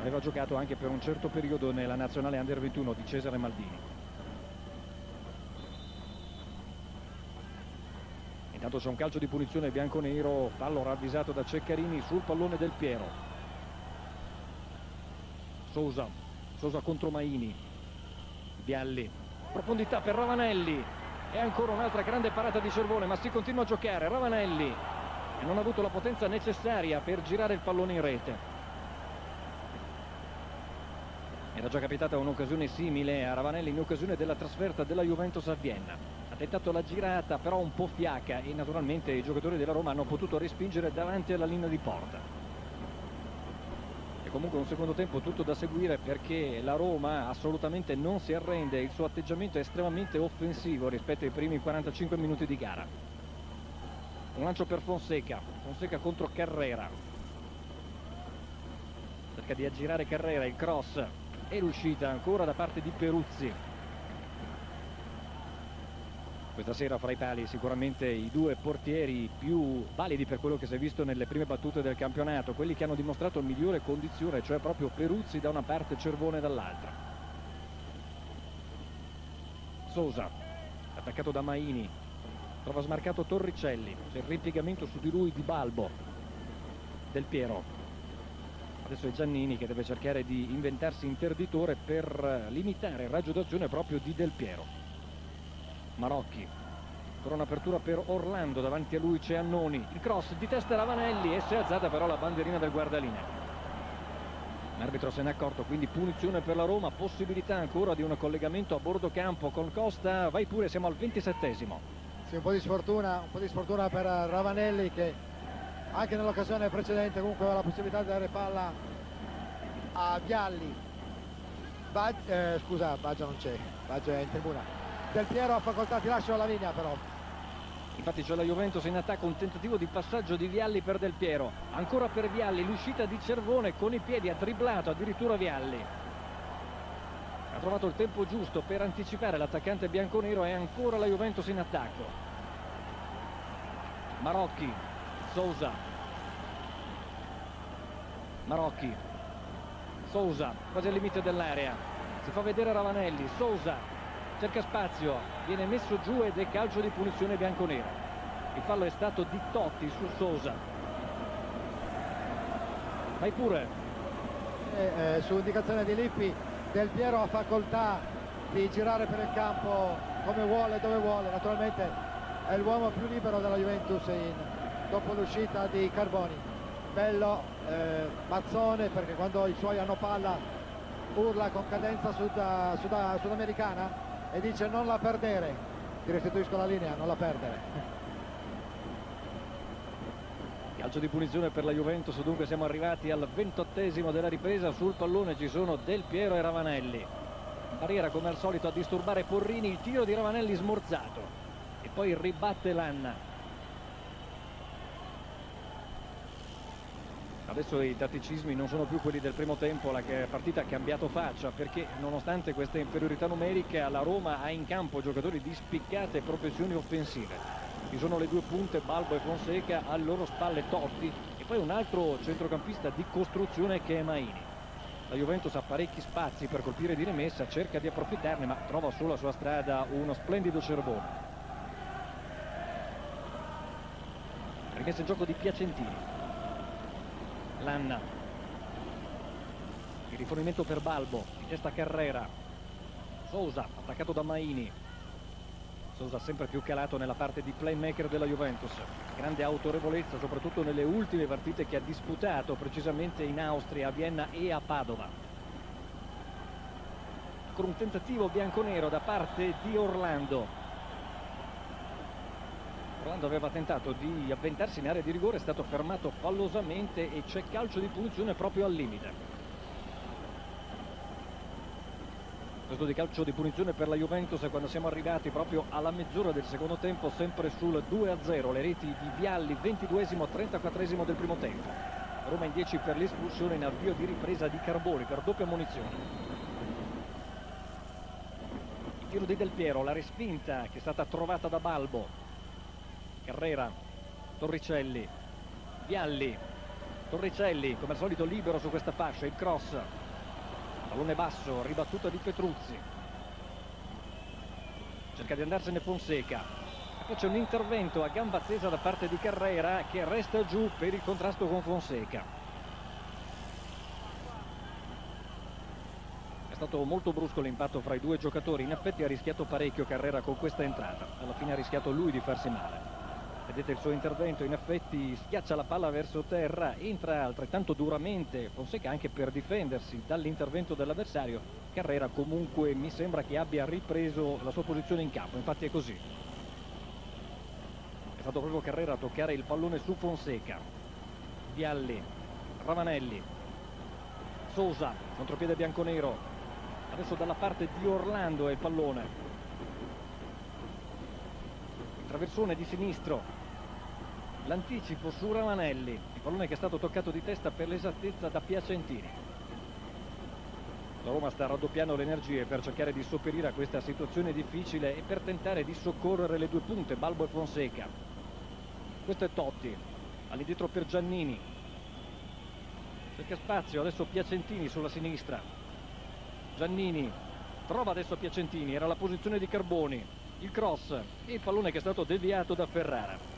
Aveva giocato anche per un certo periodo nella nazionale Under 21 di Cesare Maldini. Intanto c'è un calcio di punizione bianco-nero, fallo ravvisato da Ceccarini sul pallone del Piero. Sousa, Sousa contro Maini. Vialli, profondità per Ravanelli. E ancora un'altra grande parata di Cervone, ma si continua a giocare. Ravanelli e non ha avuto la potenza necessaria per girare il pallone in rete. Era già capitata un'occasione simile a Ravanelli in occasione della trasferta della Juventus a Vienna ha tentato la girata però un po' fiacca e naturalmente i giocatori della Roma hanno potuto respingere davanti alla linea di porta e comunque un secondo tempo tutto da seguire perché la Roma assolutamente non si arrende il suo atteggiamento è estremamente offensivo rispetto ai primi 45 minuti di gara. Un lancio per Fonseca Fonseca contro Carrera. Cerca di aggirare Carrera il cross. E l'uscita ancora da parte di Peruzzi questa sera fra i pali sicuramente i due portieri più validi per quello che si è visto nelle prime battute del campionato, quelli che hanno dimostrato migliore condizione, cioè proprio Peruzzi da una parte e Cervone dall'altra. Sosa, attaccato da Maini, trova smarcato Torricelli, c'è il ripiegamento su di lui di Balbo, Del Piero. Adesso è Giannini che deve cercare di inventarsi interditore per limitare il raggio d'azione proprio di Del Piero. Marocchi. Ancora un'apertura per Orlando davanti a lui c'è Annoni. Il cross di testa Ravanelli e si è alzata però la bandierina del guardalinea l'arbitro se n'è accorto quindi punizione per la Roma possibilità ancora di un collegamento a bordo campo con Costa. Vai pure siamo al 27esimo sì, un po' di sfortuna un po' di sfortuna per Ravanelli che anche nell'occasione precedente comunque aveva la possibilità di dare palla a Vialli. Bag, eh, scusa Baggio non c'è Baggio è in tribuna del Piero ha facoltà di lascio alla linea però. Infatti c'è la Juventus in attacco un tentativo di passaggio di Vialli per Del Piero. Ancora per Vialli l'uscita di Cervone con i piedi ha dribblato addirittura Vialli. Ha trovato il tempo giusto per anticipare l'attaccante bianconero e ancora la Juventus in attacco. Marocchi Sousa. Marocchi Sousa quasi al limite dell'area. Si fa vedere Ravanelli Sousa cerca spazio, viene messo giù ed è calcio di punizione bianconera. Il fallo è stato di Totti su Sosa. Vai pure. Eh, eh, su indicazione di Lippi, Del Piero ha facoltà di girare per il campo come vuole, dove vuole. Naturalmente è l'uomo più libero della Juventus in, dopo l'uscita di Carboni. Bello eh, Mazzone perché quando i suoi hanno palla urla con cadenza sud, sud, sudamericana e dice non la perdere. Ti restituisco la linea, non la perdere. Calcio di punizione per la Juventus dunque siamo arrivati al ventottesimo della ripresa sul pallone ci sono Del Piero e Ravanelli. Barriera come al solito a disturbare Porrini il tiro di Ravanelli smorzato. E poi ribatte Lanna Adesso i tatticismi non sono più quelli del primo tempo, la partita ha cambiato faccia perché nonostante questa inferiorità numerica la Roma ha in campo giocatori di spiccate professioni offensive. Ci sono le due punte, Balbo e Fonseca, alle loro spalle Totti e poi un altro centrocampista di costruzione che è Maini. La Juventus ha parecchi spazi per colpire di rimessa, cerca di approfittarne ma trova sulla sua strada uno splendido Cervone. Rimessa in gioco di Piacentini. Lanna il rifornimento per Balbo di testa Carrera. Sousa attaccato da Maini. Sousa sempre più calato nella parte di playmaker della Juventus. Grande autorevolezza soprattutto nelle ultime partite che ha disputato precisamente in Austria, a Vienna e a Padova. Con un tentativo bianconero da parte di Orlando Orlando aveva tentato di avventarsi in area di rigore, è stato fermato fallosamente e c'è calcio di punizione proprio al limite. Questo di calcio di punizione per la Juventus quando siamo arrivati proprio alla mezz'ora del secondo tempo, sempre sul 2-0, le reti di Vialli, 22esimo, 34esimo del primo tempo. Roma in 10 per l'espulsione in avvio di ripresa di Carboni per doppia munizione. Il tiro di Del Piero, la respinta che è stata trovata da Balbo. Carrera, Torricelli, Vialli, Torricelli come al solito libero su questa fascia, il cross, pallone basso, ribattuta di Petruzzi. Cerca di andarsene Fonseca, poi c'è un intervento a gamba tesa da parte di Carrera che resta giù per il contrasto con Fonseca. È stato molto brusco l'impatto fra i due giocatori, in effetti ha rischiato parecchio Carrera con questa entrata, alla fine ha rischiato lui di farsi male. Vedete il suo intervento, in effetti schiaccia la palla verso terra, entra altrettanto duramente Fonseca anche per difendersi dall'intervento dell'avversario. Carrera comunque mi sembra che abbia ripreso la sua posizione in campo, infatti è così. Stato proprio Carrera a toccare il pallone su Fonseca. Vialli Ravanelli Sosa contropiede bianconero. Adesso dalla parte di Orlando è il pallone. Traversone di sinistro l'anticipo su Ravanelli il pallone che è stato toccato di testa per l'esattezza da Piacentini. La Roma sta raddoppiando le energie per cercare di sopperire a questa situazione difficile e per tentare di soccorrere le due punte, Balbo e Fonseca. Questo è Totti all'indietro per Giannini. Cerca spazio adesso Piacentini sulla sinistra. Giannini trova adesso Piacentini era la posizione di Carboni. Il cross e il pallone che è stato deviato da Ferrara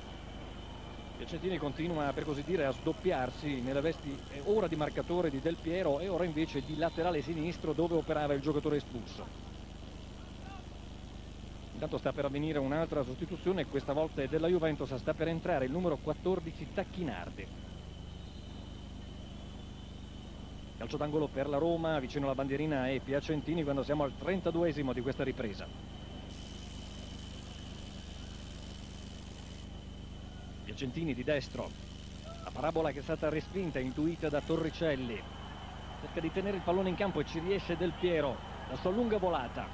Piacentini continua per così dire a sdoppiarsi nelle vesti ora di marcatore di Del Piero e ora invece di laterale sinistro dove operava il giocatore espulso Intanto sta per avvenire un'altra sostituzione, questa volta è della Juventus, sta per entrare il numero 14 Tacchinardi. Calcio d'angolo per la Roma, vicino alla bandierina è Piacentini quando siamo al 32esimo di questa ripresa. Piacentini di destro, la parabola che è stata respinta, intuita da Torricelli. Cerca di tenere il pallone in campo e ci riesce Del Piero, la sua lunga volata.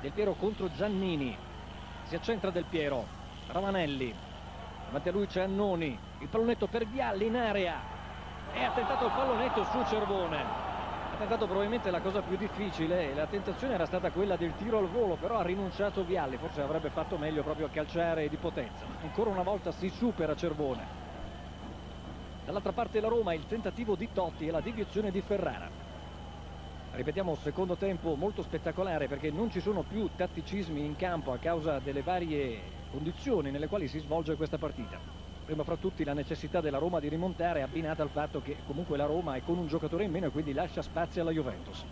Del Piero contro Giannini. Si accentra Del Piero. Ravanelli. Davanti a lui c'è Annoni. Il pallonetto per Vialli in area. E ha tentato il pallonetto su Cervone ha tentato probabilmente la cosa più difficile la tentazione era stata quella del tiro al volo però ha rinunciato Vialli forse avrebbe fatto meglio proprio a calciare di potenza. Ancora una volta si supera Cervone. Dall'altra parte la Roma il tentativo di Totti e la deviazione di Ferrara. Ripetiamo secondo tempo molto spettacolare perché non ci sono più tatticismi in campo a causa delle varie condizioni nelle quali si svolge questa partita prima fra tutti la necessità della Roma di rimontare abbinata al fatto che comunque la Roma è con un giocatore in meno e quindi lascia spazio alla Juventus.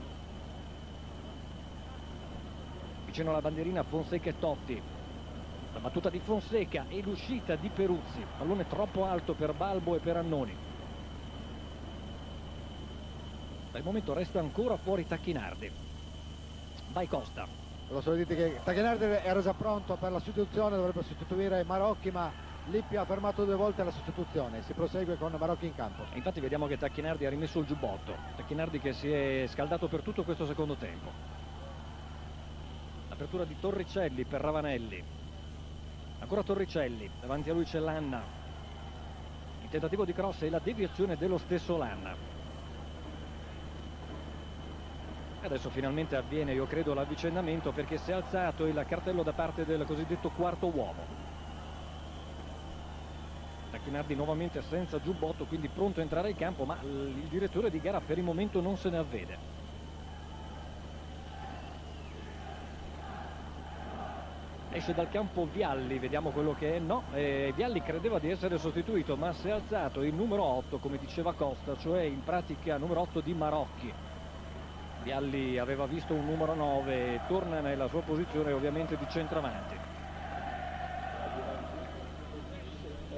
Vicino alla bandierina Fonseca e Totti. La battuta di Fonseca e l'uscita di Peruzzi. Pallone troppo alto per Balbo e per Annoni. Al momento resta ancora fuori Tacchinardi. Vai Costa. Lo so dite che Tacchinardi era già pronto per la sostituzione dovrebbe sostituire Marocchi ma Lippi ha fermato due volte la sostituzione si prosegue con Marocchi in campo. E infatti vediamo che Tacchinardi ha rimesso il giubbotto. Tacchinardi che si è scaldato per tutto questo secondo tempo. Apertura di Torricelli per Ravanelli. Ancora Torricelli davanti a lui c'è Lanna. Il tentativo di cross e la deviazione dello stesso Lanna. Adesso finalmente avviene, io credo, l'avvicendamento perché si è alzato il cartello da parte del cosiddetto quarto uomo. Tacchinardi nuovamente senza giubbotto, quindi pronto a entrare in campo, ma il direttore di gara per il momento non se ne avvede. Esce dal campo Vialli, vediamo quello che è. No, eh, Vialli credeva di essere sostituito, ma si è alzato il numero 8, come diceva Costa, cioè in pratica numero 8 di Marocchi. Vialli aveva visto un numero 9 e torna nella sua posizione ovviamente di centravanti.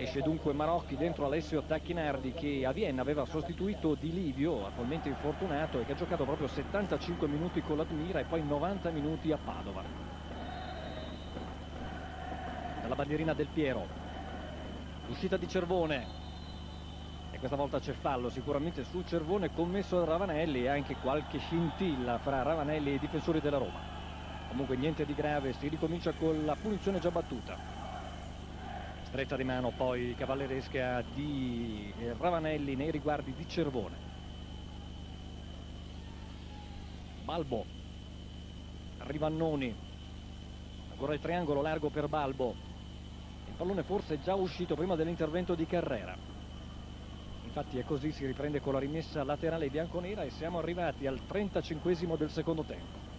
Esce dunque Marocchi dentro Alessio Tacchinardi che a Vienna aveva sostituito Di Livio, attualmente infortunato e che ha giocato proprio 75 minuti con l'Admira e poi 90 minuti a Padova. Dalla bandierina del Piero, l'uscita di Cervone, questa volta c'è fallo sicuramente sul Cervone commesso da Ravanelli e anche qualche scintilla fra Ravanelli e i difensori della Roma. Comunque niente di grave si ricomincia con la punizione già battuta Stretta di mano poi cavalleresca di Ravanelli nei riguardi di Cervone. Balbo. Arriva Annoni. Ancora il triangolo largo per Balbo. Il pallone forse è già uscito prima dell'intervento di Carrera. Infatti è così, si riprende con la rimessa laterale bianconera e siamo arrivati al 35 del secondo tempo.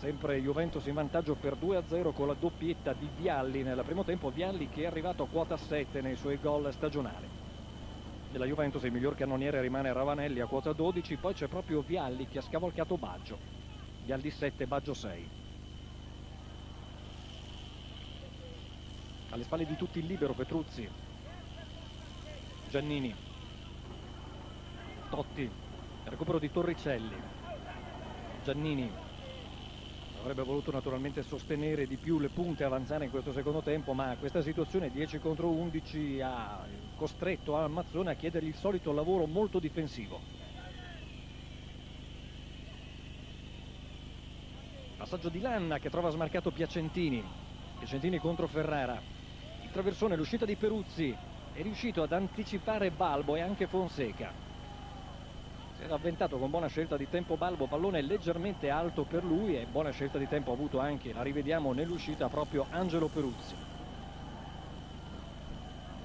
Sempre Juventus in vantaggio per 2-0 con la doppietta di Vialli nel primo tempo, Vialli che è arrivato a quota 7 nei suoi gol stagionali. Della Juventus il miglior cannoniere rimane Ravanelli a quota 12, poi c'è proprio Vialli che ha scavalcato Baggio. Vialli 7, Baggio 6. Alle spalle di tutti il libero Petruzzi. Giannini. Totti. Recupero di Torricelli. Giannini avrebbe voluto naturalmente sostenere di più le punte avanzare in questo secondo tempo ma questa situazione 10 contro 11 ha costretto al Mazzone a chiedergli il solito lavoro molto difensivo. Passaggio di Lanna che trova smarcato Piacentini. Piacentini contro Ferrara. Il traversone, l'uscita di Peruzzi. È riuscito ad anticipare Balbo e anche Fonseca era avventato con buona scelta di tempo Balbo, pallone leggermente alto per lui e buona scelta di tempo ha avuto anche, la rivediamo nell'uscita, proprio Angelo Peruzzi.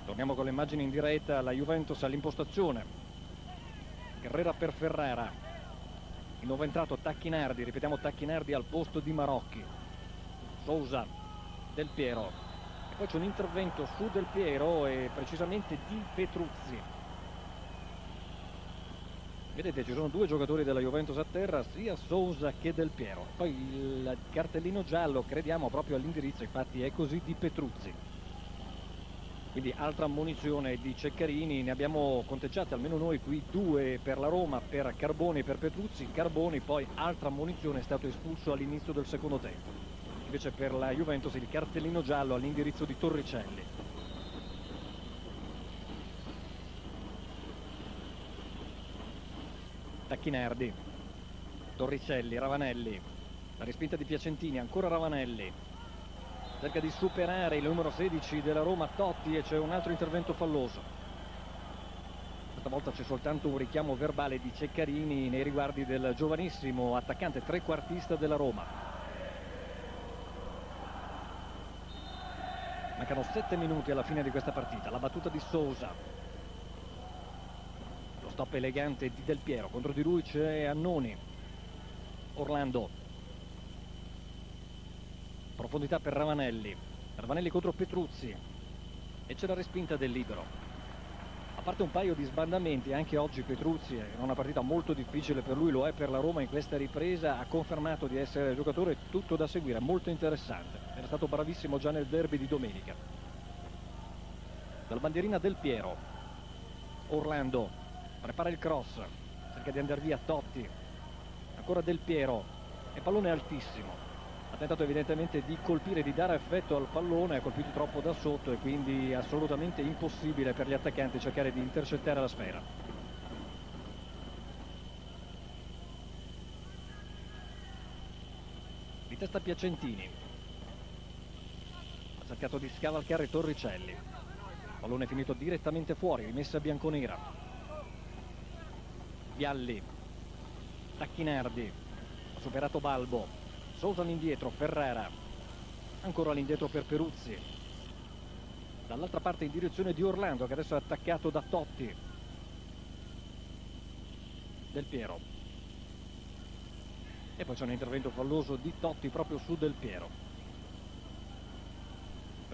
Torniamo con le immagini in diretta, la Juventus all'impostazione. Carrera per Ferrara. Il nuovo entrato Tacchinardi, ripetiamo Tacchinardi al posto di Marocchi. Sousa, Del Piero. E poi c'è un intervento su Del Piero e precisamente di Petruzzi Vedete ci sono due giocatori della Juventus a terra, sia Sousa che Del Piero. Poi il cartellino giallo crediamo proprio all'indirizzo, infatti è così di Petruzzi. Quindi altra munizione di Ceccarini, ne abbiamo conteggiate almeno noi qui due per la Roma, per Carboni e per Petruzzi. Carboni poi altra munizione è stato espulso all'inizio del secondo tempo. Invece per la Juventus il cartellino giallo all'indirizzo di Torricelli. Tacchinardi, Torricelli, Ravanelli, la respinta di Piacentini, ancora Ravanelli, cerca di superare il numero 16 della Roma Totti e c'è un altro intervento falloso. Questa volta c'è soltanto un richiamo verbale di Ceccarini nei riguardi del giovanissimo attaccante trequartista della Roma. Mancano 7 minuti alla fine di questa partita, la battuta di Sousa, stop elegante di Del Piero. Contro di lui c'è Annoni. Orlando. Profondità per Ravanelli. Ravanelli contro Petruzzi. E c'è la respinta del libero. A parte un paio di sbandamenti anche oggi Petruzzi è una partita molto difficile per lui lo è per la Roma in questa ripresa ha confermato di essere giocatore tutto da seguire molto interessante. Era stato bravissimo già nel derby di domenica. Dalla bandierina del Piero. Orlando prepara il cross cerca di andare via Totti ancora Del Piero e pallone altissimo. Ha tentato evidentemente di colpire di dare effetto al pallone ha colpito troppo da sotto e quindi assolutamente impossibile per gli attaccanti cercare di intercettare la sfera. Di testa Piacentini. Ha cercato di scavalcare Torricelli. Pallone finito direttamente fuori rimessa bianconera Vialli Tacchinardi ha superato Balbo Sousa all'indietro, Ferrara ancora all'indietro per Peruzzi. Dall'altra parte in direzione di Orlando che adesso è attaccato da Totti. Del Piero. E poi c'è un intervento falloso di Totti proprio su Del Piero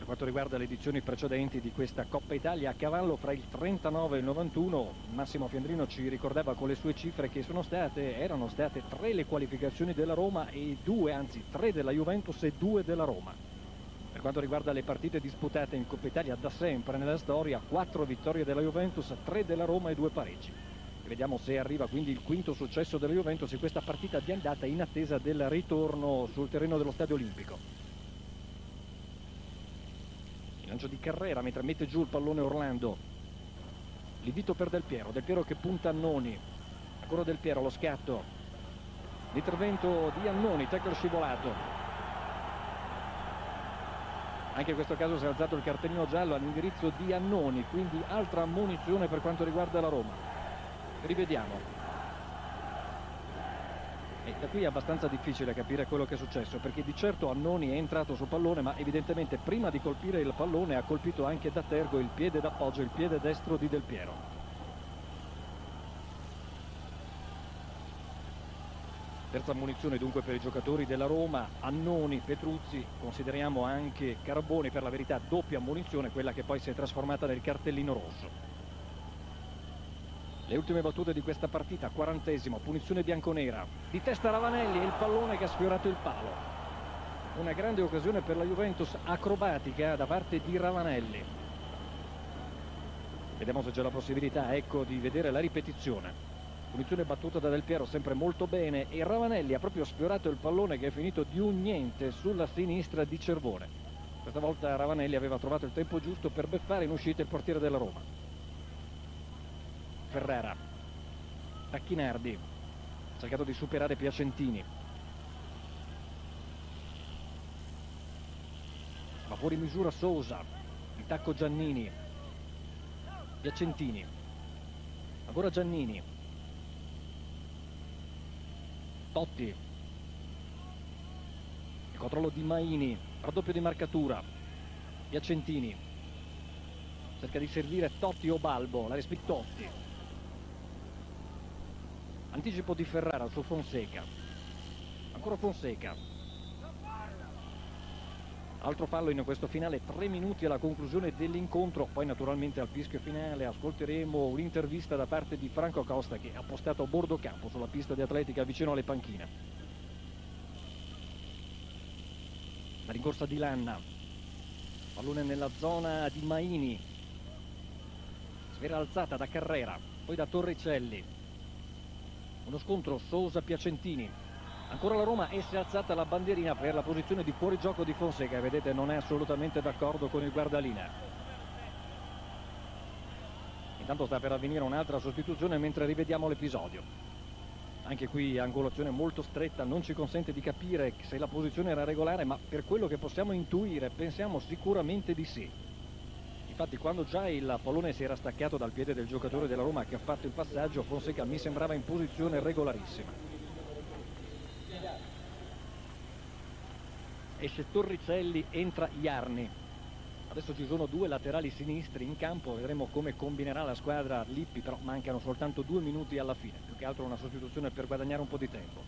per quanto riguarda le edizioni precedenti di questa Coppa Italia a cavallo fra il 39 e il 91 Massimo Fiandrino ci ricordava con le sue cifre che state, erano state tre le qualificazioni della Roma e due, anzi tre della Juventus e due della Roma. Per quanto riguarda le partite disputate in Coppa Italia da sempre nella storia quattro vittorie della Juventus, tre della Roma e due pareggi. Vediamo se arriva quindi il quinto successo della Juventus in questa partita di andata in attesa del ritorno sul terreno dello Stadio Olimpico lancio di Carrera mentre mette giù il pallone Orlando l'invito per Del Piero Del Piero che punta Annoni ancora Del Piero lo scatto l'intervento di Annoni tackle scivolato Anche in questo caso si è alzato il cartellino giallo all'indirizzo di Annoni, quindi altra ammonizione per quanto riguarda la Roma. Rivediamo. E da qui è abbastanza difficile capire quello che è successo, perché di certo Annoni è entrato sul pallone, ma evidentemente prima di colpire il pallone ha colpito anche da tergo il piede d'appoggio, il piede destro di Del Piero. Terza munizione dunque per i giocatori della Roma, Annoni, Petruzzi, consideriamo anche Carboni per la verità doppia munizione, quella che poi si è trasformata nel cartellino rosso. Le ultime battute di questa partita, quarantesimo, punizione bianconera, di testa Ravanelli e il pallone che ha sfiorato il palo. Una grande occasione per la Juventus acrobatica da parte di Ravanelli. Vediamo se c'è la possibilità, ecco, di vedere la ripetizione. Punizione battuta da Del Piero sempre molto bene e Ravanelli ha proprio sfiorato il pallone che è finito di un niente sulla sinistra di Cervone. Questa volta Ravanelli aveva trovato il tempo giusto per beffare in uscita il portiere della Roma. Ferrera. Tacchinardi. Ha cercato di superare Piacentini. Ma fuori misura Sousa. Il tacco Giannini. Piacentini. Ancora Giannini. Totti il controllo di Maini raddoppio di marcatura Piacentini cerca di servire Totti o Balbo la respinge Totti anticipo di Ferrara su Fonseca. Ancora Fonseca. Altro fallo in questo finale, tre minuti alla conclusione dell'incontro, poi naturalmente al fischio finale ascolteremo un'intervista da parte di Franco Costa che ha postato a bordo campo sulla pista di atletica vicino alle panchine. La rincorsa di Lanna, pallone nella zona di Maini, sfera alzata da Carrera, poi da Torricelli, uno scontro Sosa-Piacentini, Ancora la Roma e si è alzata la bandierina per la posizione di fuorigioco di Fonseca. Vedete non è assolutamente d'accordo con il guardalina. Intanto sta per avvenire un'altra sostituzione mentre rivediamo l'episodio. Anche qui angolazione molto stretta, non ci consente di capire se la posizione era regolare, ma per quello che possiamo intuire pensiamo sicuramente di sì. Infatti quando già il pallone si era staccato dal piede del giocatore della Roma che ha fatto il passaggio, Fonseca mi sembrava in posizione regolarissima. esce Torricelli, entra Iarni. Adesso ci sono due laterali sinistri in campo, vedremo come combinerà la squadra Lippi, però mancano soltanto due minuti alla fine, più che altro una sostituzione per guadagnare un po' di tempo.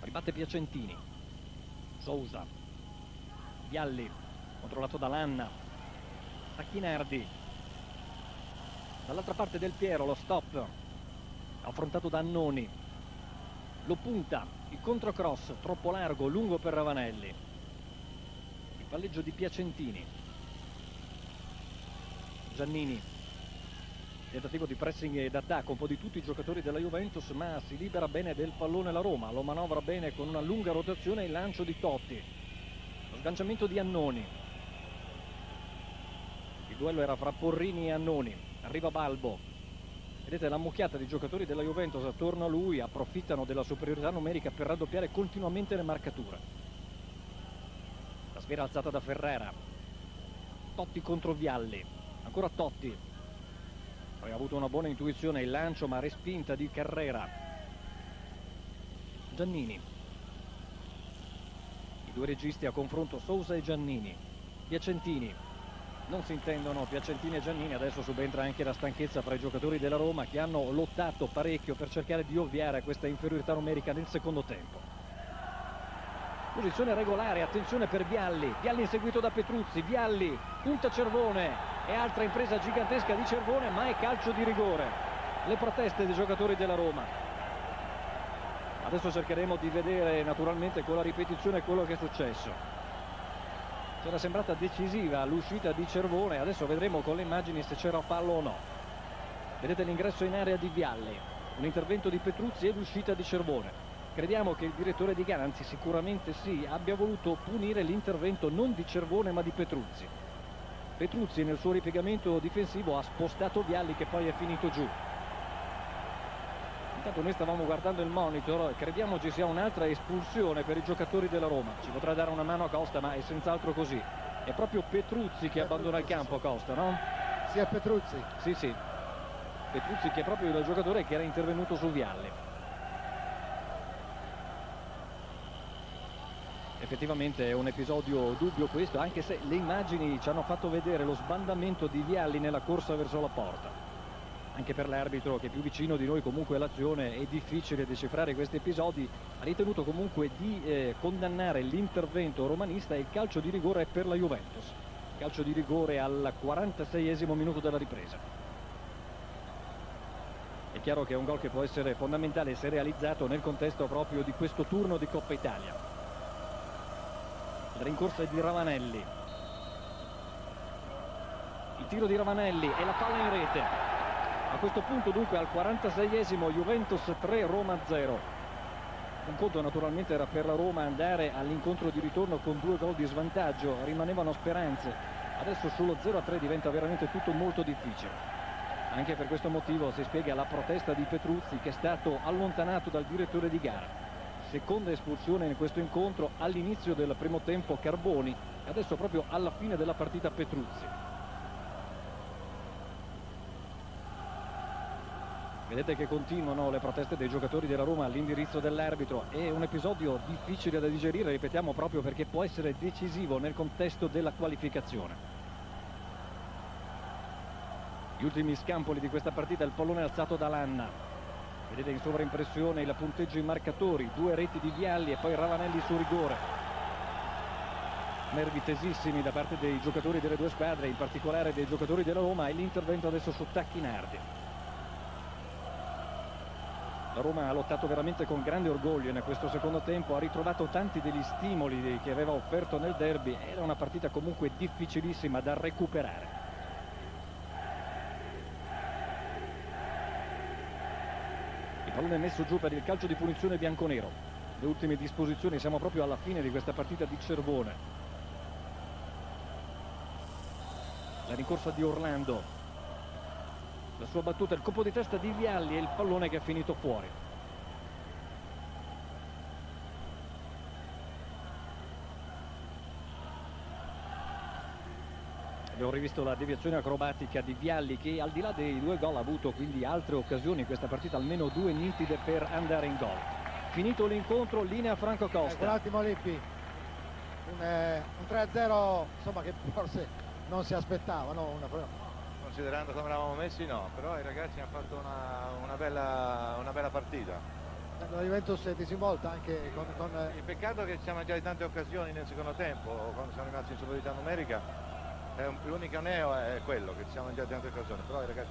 Ribatte Piacentini, Sousa, Vialli, controllato da Lanna, Tacchinardi, dall'altra parte del Piero lo stop, affrontato da Annoni, lo punta, il controcross troppo largo, lungo per Ravanelli. Il palleggio di Piacentini. Giannini. Tentativo di pressing ed attacco un po' di tutti i giocatori della Juventus, ma si libera bene del pallone la Roma. Lo manovra bene con una lunga rotazione e il lancio di Totti. Lo sganciamento di Annoni. Il duello era fra Porrini e Annoni. Arriva Balbo, Vedete la mucchiata di giocatori della Juventus attorno a lui approfittano della superiorità numerica per raddoppiare continuamente le marcature. La sfera alzata da Ferrera. Totti contro Vialli. Ancora Totti. Poi ha avuto una buona intuizione il lancio ma respinta di Carrera. Giannini. I due registi a confronto Sousa e Giannini. Piacentini non si intendono Piacentini e Giannini, adesso subentra anche la stanchezza fra i giocatori della Roma che hanno lottato parecchio per cercare di ovviare a questa inferiorità numerica nel secondo tempo. Posizione regolare, attenzione per Vialli, Vialli inseguito da Petruzzi, Vialli punta Cervone e altra impresa gigantesca di Cervone ma è calcio di rigore. Le proteste dei giocatori della Roma. Adesso cercheremo di vedere naturalmente con la ripetizione quello che è successo c'era sembrata decisiva l'uscita di Cervone adesso vedremo con le immagini se c'era fallo o no. Vedete l'ingresso in area di Vialli un intervento di Petruzzi e l'uscita di Cervone. Crediamo che il direttore di gara anzi sicuramente sì abbia voluto punire l'intervento non di Cervone ma di Petruzzi. Petruzzi nel suo ripiegamento difensivo ha spostato Vialli che poi è finito giù Intanto noi stavamo guardando il monitor, crediamo ci sia un'altra espulsione per i giocatori della Roma. Ci potrà dare una mano a Costa, ma è senz'altro così. È proprio Petruzzi che abbandona il campo Costa, no? Sì, è Petruzzi. Sì, sì. Petruzzi che è proprio il giocatore che era intervenuto su Vialli. Effettivamente è un episodio dubbio questo, anche se le immagini ci hanno fatto vedere lo sbandamento di Vialli nella corsa verso la porta anche per l'arbitro che è più vicino di noi comunque all'azione è difficile decifrare questi episodi ha ritenuto comunque di eh, condannare l'intervento romanista e il calcio di rigore per la Juventus. Calcio di rigore al 46esimo minuto della ripresa. È chiaro che è un gol che può essere fondamentale se realizzato nel contesto proprio di questo turno di Coppa Italia. La rincorsa è di Ravanelli. Il tiro di Ravanelli e la palla in rete a questo punto dunque al 46esimo Juventus 3 Roma 0 un conto naturalmente era per la Roma andare all'incontro di ritorno con due gol di svantaggio. Rimanevano speranze. Adesso sullo 0-3 diventa veramente tutto molto difficile. Anche per questo motivo si spiega la protesta di Petruzzi che è stato allontanato dal direttore di gara. Seconda espulsione in questo incontro all'inizio del primo tempo Carboni. E adesso proprio alla fine della partita Petruzzi Vedete che continuano le proteste dei giocatori della Roma all'indirizzo dell'arbitro. È un episodio difficile da digerire, ripetiamo, proprio perché può essere decisivo nel contesto della qualificazione. Gli ultimi scampoli di questa partita, il pallone alzato da Lanna. Vedete in sovraimpressione il punteggio in marcatori, due reti di Vialli e poi Ravanelli su rigore. Nervi tesissimi da parte dei giocatori delle due squadre, in particolare dei giocatori della Roma e l'intervento adesso su Tacchinardi. La Roma ha lottato veramente con grande orgoglio in questo secondo tempo, ha ritrovato tanti degli stimoli che aveva offerto nel derby, era una partita comunque difficilissima da recuperare. Il pallone è messo giù per il calcio di punizione bianconero. Le ultime disposizioni, siamo proprio alla fine di questa partita di Cervone. La rincorsa di Orlando, la sua battuta, il colpo di testa di Vialli e il pallone che è finito fuori. Abbiamo rivisto la deviazione acrobatica di Vialli che al di là dei due gol ha avuto quindi altre occasioni in questa partita, almeno due nitide per andare in gol. Finito l'incontro, linea Franco Costa. Eh, un attimo Lippi, un, eh, un 3-0 insomma che forse non si aspettava, no? una, considerando come eravamo messi no, però i ragazzi hanno fatto una, una, bella, una bella, partita. La Juventus è disinvolta anche con, con... Il peccato che ci siamo già in tante occasioni nel secondo tempo, quando siamo rimasti in superiorità numerica, l'unico neo è quello che ci siamo già in tante occasioni, però i ragazzi...